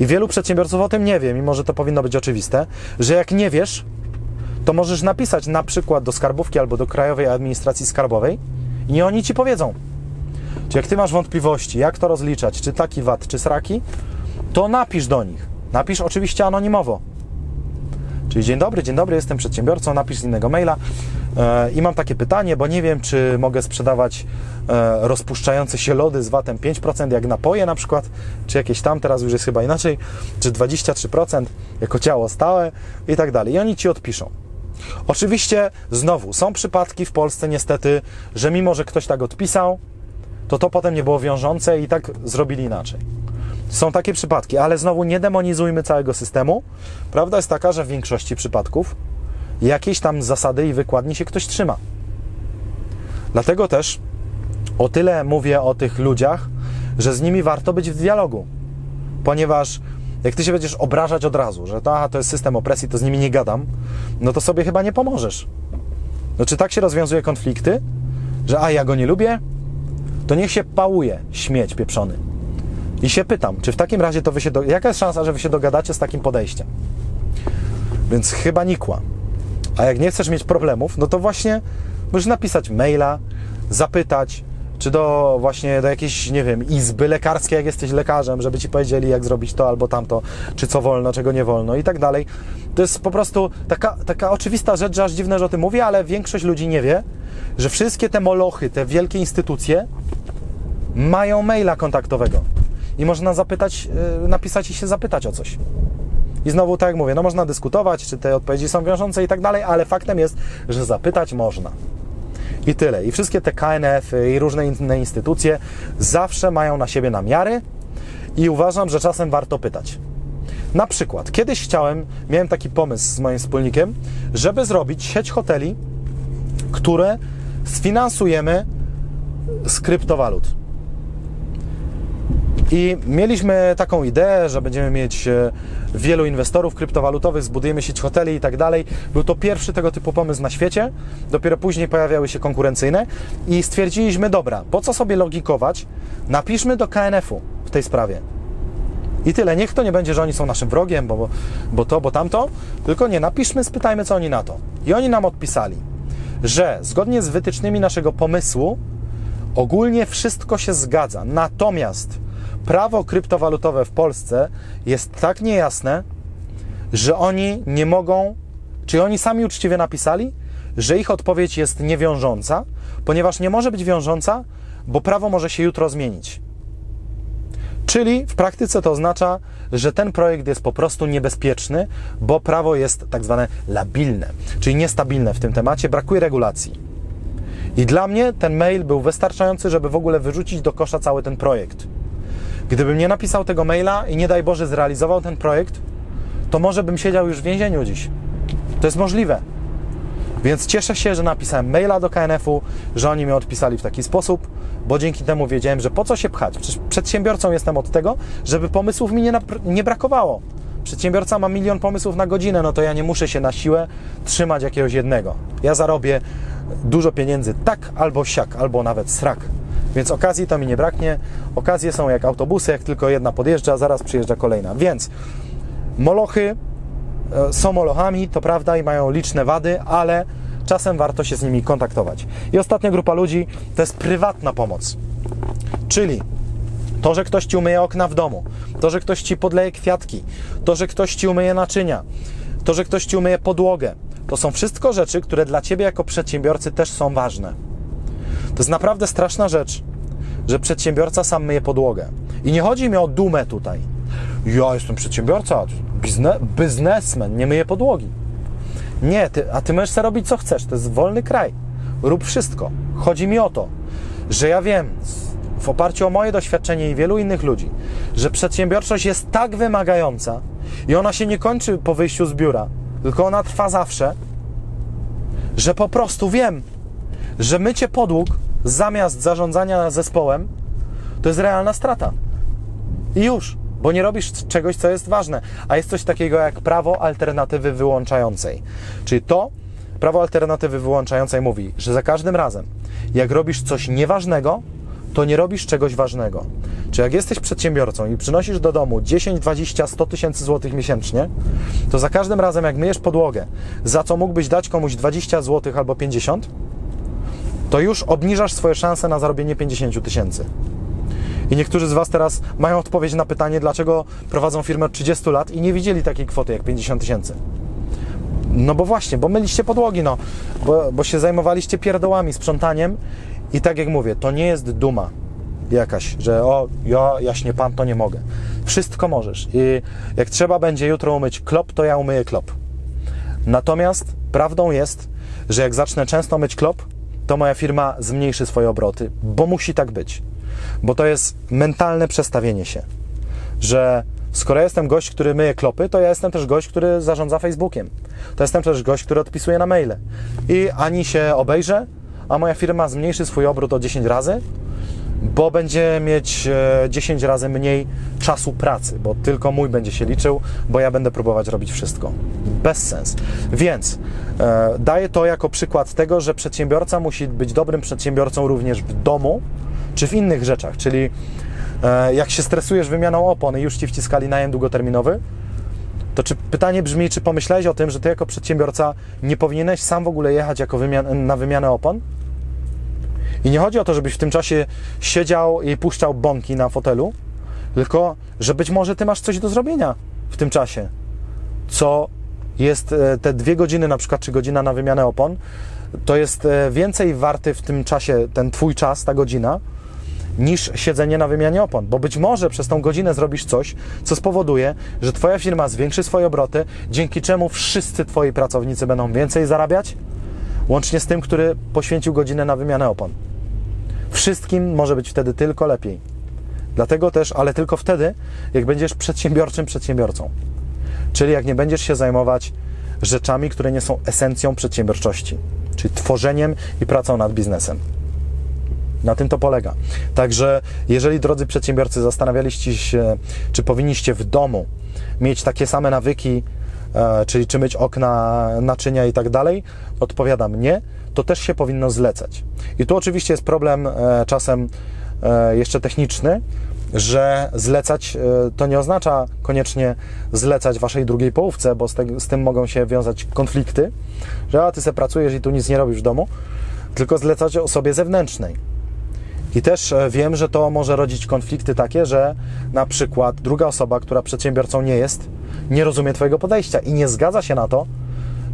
i wielu przedsiębiorców o tym nie wie, mimo że to powinno być oczywiste, że jak nie wiesz, to możesz napisać na przykład do skarbówki albo do Krajowej Administracji Skarbowej i oni ci powiedzą. Czy jak ty masz wątpliwości, jak to rozliczać, czy taki VAT, czy sraki, to napisz do nich. Napisz oczywiście anonimowo. Czyli dzień dobry, dzień dobry, jestem przedsiębiorcą, napisz z innego maila e, i mam takie pytanie, bo nie wiem, czy mogę sprzedawać e, rozpuszczające się lody z VAT-em 5%, jak napoje na przykład, czy jakieś tam, teraz już jest chyba inaczej, czy 23% jako ciało stałe i tak dalej. I oni ci odpiszą. Oczywiście, znowu, są przypadki w Polsce niestety, że mimo, że ktoś tak odpisał, to to potem nie było wiążące i tak zrobili inaczej. Są takie przypadki, ale znowu nie demonizujmy całego systemu. Prawda jest taka, że w większości przypadków jakieś tam zasady i wykładni się ktoś trzyma. Dlatego też o tyle mówię o tych ludziach, że z nimi warto być w dialogu, ponieważ jak ty się będziesz obrażać od razu, że to, aha, to jest system opresji, to z nimi nie gadam, no to sobie chyba nie pomożesz. No czy tak się rozwiązuje konflikty, że a ja go nie lubię, to niech się pałuje śmieć pieprzony. I się pytam, czy w takim razie to wy się. Do... Jaka jest szansa, że wy się dogadacie z takim podejściem? Więc chyba nikła. A jak nie chcesz mieć problemów, no to właśnie możesz napisać maila, zapytać, czy do właśnie do jakiejś, nie wiem, izby lekarskiej, jak jesteś lekarzem, żeby ci powiedzieli, jak zrobić to albo tamto, czy co wolno, czego nie wolno i tak dalej. To jest po prostu taka, taka oczywista rzecz, że aż dziwne, że o tym mówię, ale większość ludzi nie wie, że wszystkie te molochy, te wielkie instytucje mają maila kontaktowego i można zapytać, yy, napisać i się zapytać o coś. I znowu, tak jak mówię, no można dyskutować, czy te odpowiedzi są wiążące i tak dalej, ale faktem jest, że zapytać można. I tyle. I wszystkie te KNF i różne inne instytucje zawsze mają na siebie namiary i uważam, że czasem warto pytać. Na przykład, kiedyś chciałem, miałem taki pomysł z moim wspólnikiem, żeby zrobić sieć hoteli, które sfinansujemy z kryptowalut. I mieliśmy taką ideę, że będziemy mieć e, wielu inwestorów kryptowalutowych, zbudujemy sieć hoteli i tak dalej. Był to pierwszy tego typu pomysł na świecie. Dopiero później pojawiały się konkurencyjne i stwierdziliśmy, dobra, po co sobie logikować? Napiszmy do KNF-u w tej sprawie. I tyle. Niech to nie będzie, że oni są naszym wrogiem, bo, bo to, bo tamto, tylko nie, napiszmy, spytajmy, co oni na to. I oni nam odpisali, że zgodnie z wytycznymi naszego pomysłu, ogólnie wszystko się zgadza. Natomiast prawo kryptowalutowe w Polsce jest tak niejasne, że oni nie mogą, czy oni sami uczciwie napisali, że ich odpowiedź jest niewiążąca, ponieważ nie może być wiążąca, bo prawo może się jutro zmienić. Czyli w praktyce to oznacza, że ten projekt jest po prostu niebezpieczny, bo prawo jest tak zwane labilne, czyli niestabilne w tym temacie, brakuje regulacji. I dla mnie ten mail był wystarczający, żeby w ogóle wyrzucić do kosza cały ten projekt. Gdybym nie napisał tego maila i nie daj Boże zrealizował ten projekt, to może bym siedział już w więzieniu dziś. To jest możliwe. Więc cieszę się, że napisałem maila do KNF-u, że oni mnie odpisali w taki sposób, bo dzięki temu wiedziałem, że po co się pchać. Przecież przedsiębiorcą jestem od tego, żeby pomysłów mi nie, nie brakowało. Przedsiębiorca ma milion pomysłów na godzinę, no to ja nie muszę się na siłę trzymać jakiegoś jednego. Ja zarobię dużo pieniędzy tak albo siak, albo nawet srak. Więc okazji to mi nie braknie. Okazje są jak autobusy, jak tylko jedna podjeżdża, zaraz przyjeżdża kolejna. Więc molochy e, są molochami, to prawda, i mają liczne wady, ale czasem warto się z nimi kontaktować. I ostatnia grupa ludzi to jest prywatna pomoc. Czyli to, że ktoś ci umyje okna w domu, to, że ktoś ci podleje kwiatki, to, że ktoś ci umyje naczynia, to, że ktoś ci umyje podłogę. To są wszystko rzeczy, które dla ciebie jako przedsiębiorcy też są ważne. To jest naprawdę straszna rzecz, że przedsiębiorca sam myje podłogę. I nie chodzi mi o dumę tutaj. Ja jestem przedsiębiorca, bizne, biznesmen, nie myję podłogi. Nie, ty, a ty możesz sobie robić co chcesz, to jest wolny kraj. Rób wszystko. Chodzi mi o to, że ja wiem w oparciu o moje doświadczenie i wielu innych ludzi, że przedsiębiorczość jest tak wymagająca i ona się nie kończy po wyjściu z biura, tylko ona trwa zawsze, że po prostu wiem, że mycie podłóg zamiast zarządzania zespołem to jest realna strata. I już, bo nie robisz czegoś, co jest ważne. A jest coś takiego jak prawo alternatywy wyłączającej. Czyli to prawo alternatywy wyłączającej mówi, że za każdym razem, jak robisz coś nieważnego, to nie robisz czegoś ważnego. Czy jak jesteś przedsiębiorcą i przynosisz do domu 10, 20, 100 tysięcy złotych miesięcznie, to za każdym razem, jak myjesz podłogę, za co mógłbyś dać komuś 20 złotych albo 50, to już obniżasz swoje szanse na zarobienie 50 tysięcy. I niektórzy z Was teraz mają odpowiedź na pytanie, dlaczego prowadzą firmę od 30 lat i nie widzieli takiej kwoty jak 50 tysięcy. No bo właśnie, bo myliście podłogi, no, bo, bo się zajmowaliście pierdołami, sprzątaniem i tak jak mówię, to nie jest duma jakaś, że o, ja, jaśnie Pan, to nie mogę. Wszystko możesz i jak trzeba będzie jutro umyć klop, to ja umyję klop. Natomiast prawdą jest, że jak zacznę często myć klop, to moja firma zmniejszy swoje obroty, bo musi tak być. Bo to jest mentalne przestawienie się, że skoro jestem gość, który myje klopy, to ja jestem też gość, który zarządza Facebookiem. To jestem też gość, który odpisuje na maile. I ani się obejrzę, a moja firma zmniejszy swój obrót o 10 razy, bo będzie mieć 10 e, razy mniej czasu pracy, bo tylko mój będzie się liczył, bo ja będę próbować robić wszystko. Bez sens. Więc e, daję to jako przykład tego, że przedsiębiorca musi być dobrym przedsiębiorcą również w domu czy w innych rzeczach, czyli e, jak się stresujesz wymianą opon i już ci wciskali najem długoterminowy, to czy pytanie brzmi, czy pomyślałeś o tym, że ty jako przedsiębiorca nie powinieneś sam w ogóle jechać jako wymian na wymianę opon? I nie chodzi o to, żebyś w tym czasie siedział i puszczał bąki na fotelu, tylko że być może ty masz coś do zrobienia w tym czasie, co jest e, te dwie godziny, na przykład, czy godzina na wymianę opon, to jest e, więcej warty w tym czasie, ten twój czas, ta godzina, niż siedzenie na wymianie opon, bo być może przez tą godzinę zrobisz coś, co spowoduje, że Twoja firma zwiększy swoje obroty, dzięki czemu wszyscy Twoi pracownicy będą więcej zarabiać, łącznie z tym, który poświęcił godzinę na wymianę opon. Wszystkim może być wtedy tylko lepiej. Dlatego też, ale tylko wtedy, jak będziesz przedsiębiorczym przedsiębiorcą. Czyli jak nie będziesz się zajmować rzeczami, które nie są esencją przedsiębiorczości, czyli tworzeniem i pracą nad biznesem. Na tym to polega. Także jeżeli drodzy przedsiębiorcy zastanawialiście się, czy powinniście w domu mieć takie same nawyki, czyli czy myć okna, naczynia i tak dalej, odpowiadam nie, to też się powinno zlecać. I tu oczywiście jest problem e, czasem e, jeszcze techniczny, że zlecać to nie oznacza koniecznie zlecać waszej drugiej połówce, bo z, te, z tym mogą się wiązać konflikty, że a ty se pracujesz i tu nic nie robisz w domu, tylko zlecać osobie zewnętrznej. I też e, wiem, że to może rodzić konflikty takie, że na przykład druga osoba, która przedsiębiorcą nie jest, nie rozumie Twojego podejścia i nie zgadza się na to,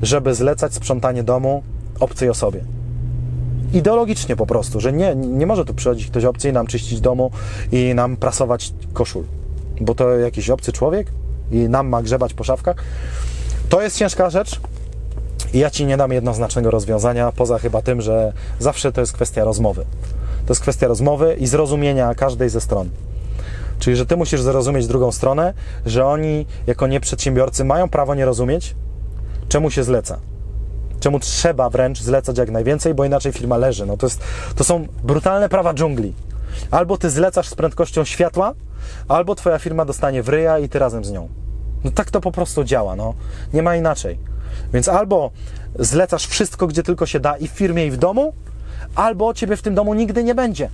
żeby zlecać sprzątanie domu obcej osobie. Ideologicznie po prostu, że nie, nie może tu przychodzić ktoś obcy i nam czyścić domu i nam prasować koszul, bo to jakiś obcy człowiek i nam ma grzebać po szafkach. To jest ciężka rzecz ja Ci nie dam jednoznacznego rozwiązania, poza chyba tym, że zawsze to jest kwestia rozmowy. To jest kwestia rozmowy i zrozumienia każdej ze stron. Czyli, że ty musisz zrozumieć drugą stronę, że oni jako nieprzedsiębiorcy mają prawo nie rozumieć, czemu się zleca. Czemu trzeba wręcz zlecać jak najwięcej, bo inaczej firma leży. No to, jest, to są brutalne prawa dżungli. Albo ty zlecasz z prędkością światła, albo twoja firma dostanie w ryja i ty razem z nią. No tak to po prostu działa, no. Nie ma inaczej. Więc albo zlecasz wszystko, gdzie tylko się da i w firmie, i w domu, albo ciebie w tym domu nigdy nie będzie,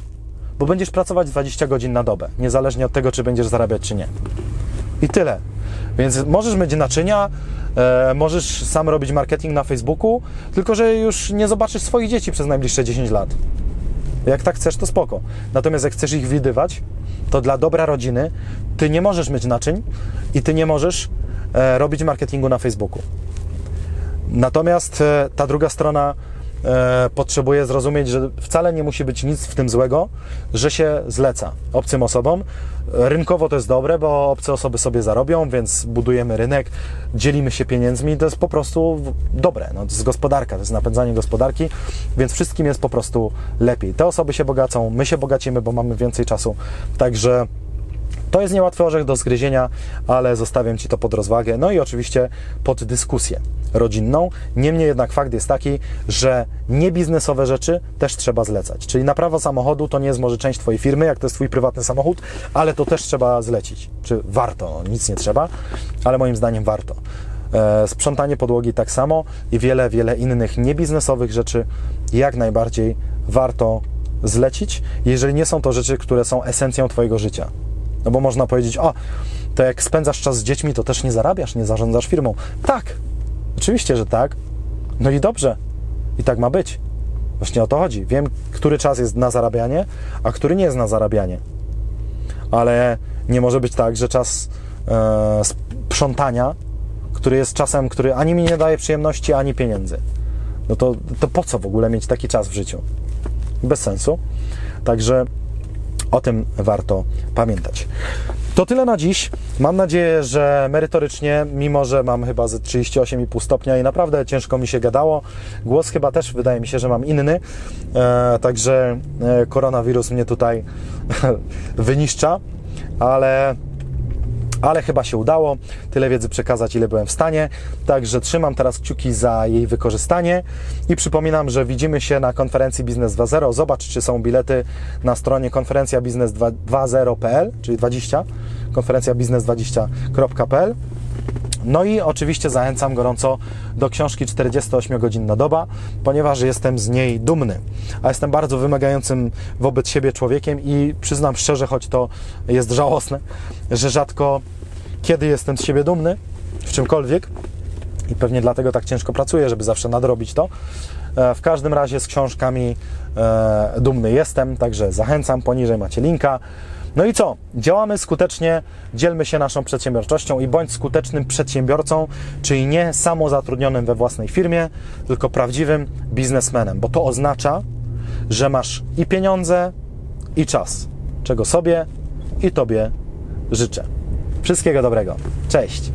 bo będziesz pracować 20 godzin na dobę, niezależnie od tego, czy będziesz zarabiać, czy nie. I tyle. Więc możesz mieć naczynia, e, możesz sam robić marketing na Facebooku, tylko że już nie zobaczysz swoich dzieci przez najbliższe 10 lat. Jak tak chcesz, to spoko. Natomiast jak chcesz ich widywać, to dla dobra rodziny ty nie możesz mieć naczyń i ty nie możesz e, robić marketingu na Facebooku. Natomiast e, ta druga strona e, potrzebuje zrozumieć, że wcale nie musi być nic w tym złego, że się zleca obcym osobom. Rynkowo to jest dobre, bo obce osoby sobie zarobią, więc budujemy rynek, dzielimy się pieniędzmi, to jest po prostu dobre. No, to jest gospodarka, to jest napędzanie gospodarki, więc wszystkim jest po prostu lepiej. Te osoby się bogacą, my się bogacimy, bo mamy więcej czasu. Także to jest niełatwy orzech do zgryzienia, ale zostawiam Ci to pod rozwagę. No i oczywiście pod dyskusję rodzinną. Niemniej jednak fakt jest taki, że niebiznesowe rzeczy też trzeba zlecać. Czyli naprawa samochodu to nie jest może część Twojej firmy, jak to jest Twój prywatny samochód, ale to też trzeba zlecić. Czy warto? No, nic nie trzeba, ale moim zdaniem warto. E, sprzątanie podłogi tak samo i wiele, wiele innych niebiznesowych rzeczy jak najbardziej warto zlecić, jeżeli nie są to rzeczy, które są esencją Twojego życia. No bo można powiedzieć, o, to jak spędzasz czas z dziećmi, to też nie zarabiasz, nie zarządzasz firmą. Tak, oczywiście, że tak. No i dobrze. I tak ma być. Właśnie o to chodzi. Wiem, który czas jest na zarabianie, a który nie jest na zarabianie. Ale nie może być tak, że czas e, sprzątania, który jest czasem, który ani mi nie daje przyjemności, ani pieniędzy. No to, to po co w ogóle mieć taki czas w życiu? Bez sensu. Także o tym warto pamiętać. To tyle na dziś. Mam nadzieję, że merytorycznie, mimo że mam chyba ze 38,5 stopnia i naprawdę ciężko mi się gadało, głos chyba też wydaje mi się, że mam inny, e, także e, koronawirus mnie tutaj wyniszcza, ale ale chyba się udało tyle wiedzy przekazać, ile byłem w stanie. Także trzymam teraz kciuki za jej wykorzystanie i przypominam, że widzimy się na konferencji Biznes 2.0. Zobacz, czy są bilety na stronie konferencja biznes20.pl, czyli 20, konferencja biznes20.pl. No i oczywiście zachęcam gorąco do książki 48-godzinna doba, ponieważ jestem z niej dumny. A jestem bardzo wymagającym wobec siebie człowiekiem i przyznam szczerze, choć to jest żałosne, że rzadko kiedy jestem z siebie dumny w czymkolwiek i pewnie dlatego tak ciężko pracuję, żeby zawsze nadrobić to. E, w każdym razie z książkami e, dumny jestem, także zachęcam, poniżej macie linka. No i co? Działamy skutecznie, dzielmy się naszą przedsiębiorczością i bądź skutecznym przedsiębiorcą, czyli nie samozatrudnionym we własnej firmie, tylko prawdziwym biznesmenem, bo to oznacza, że masz i pieniądze, i czas, czego sobie i Tobie życzę. Wszystkiego dobrego. Cześć!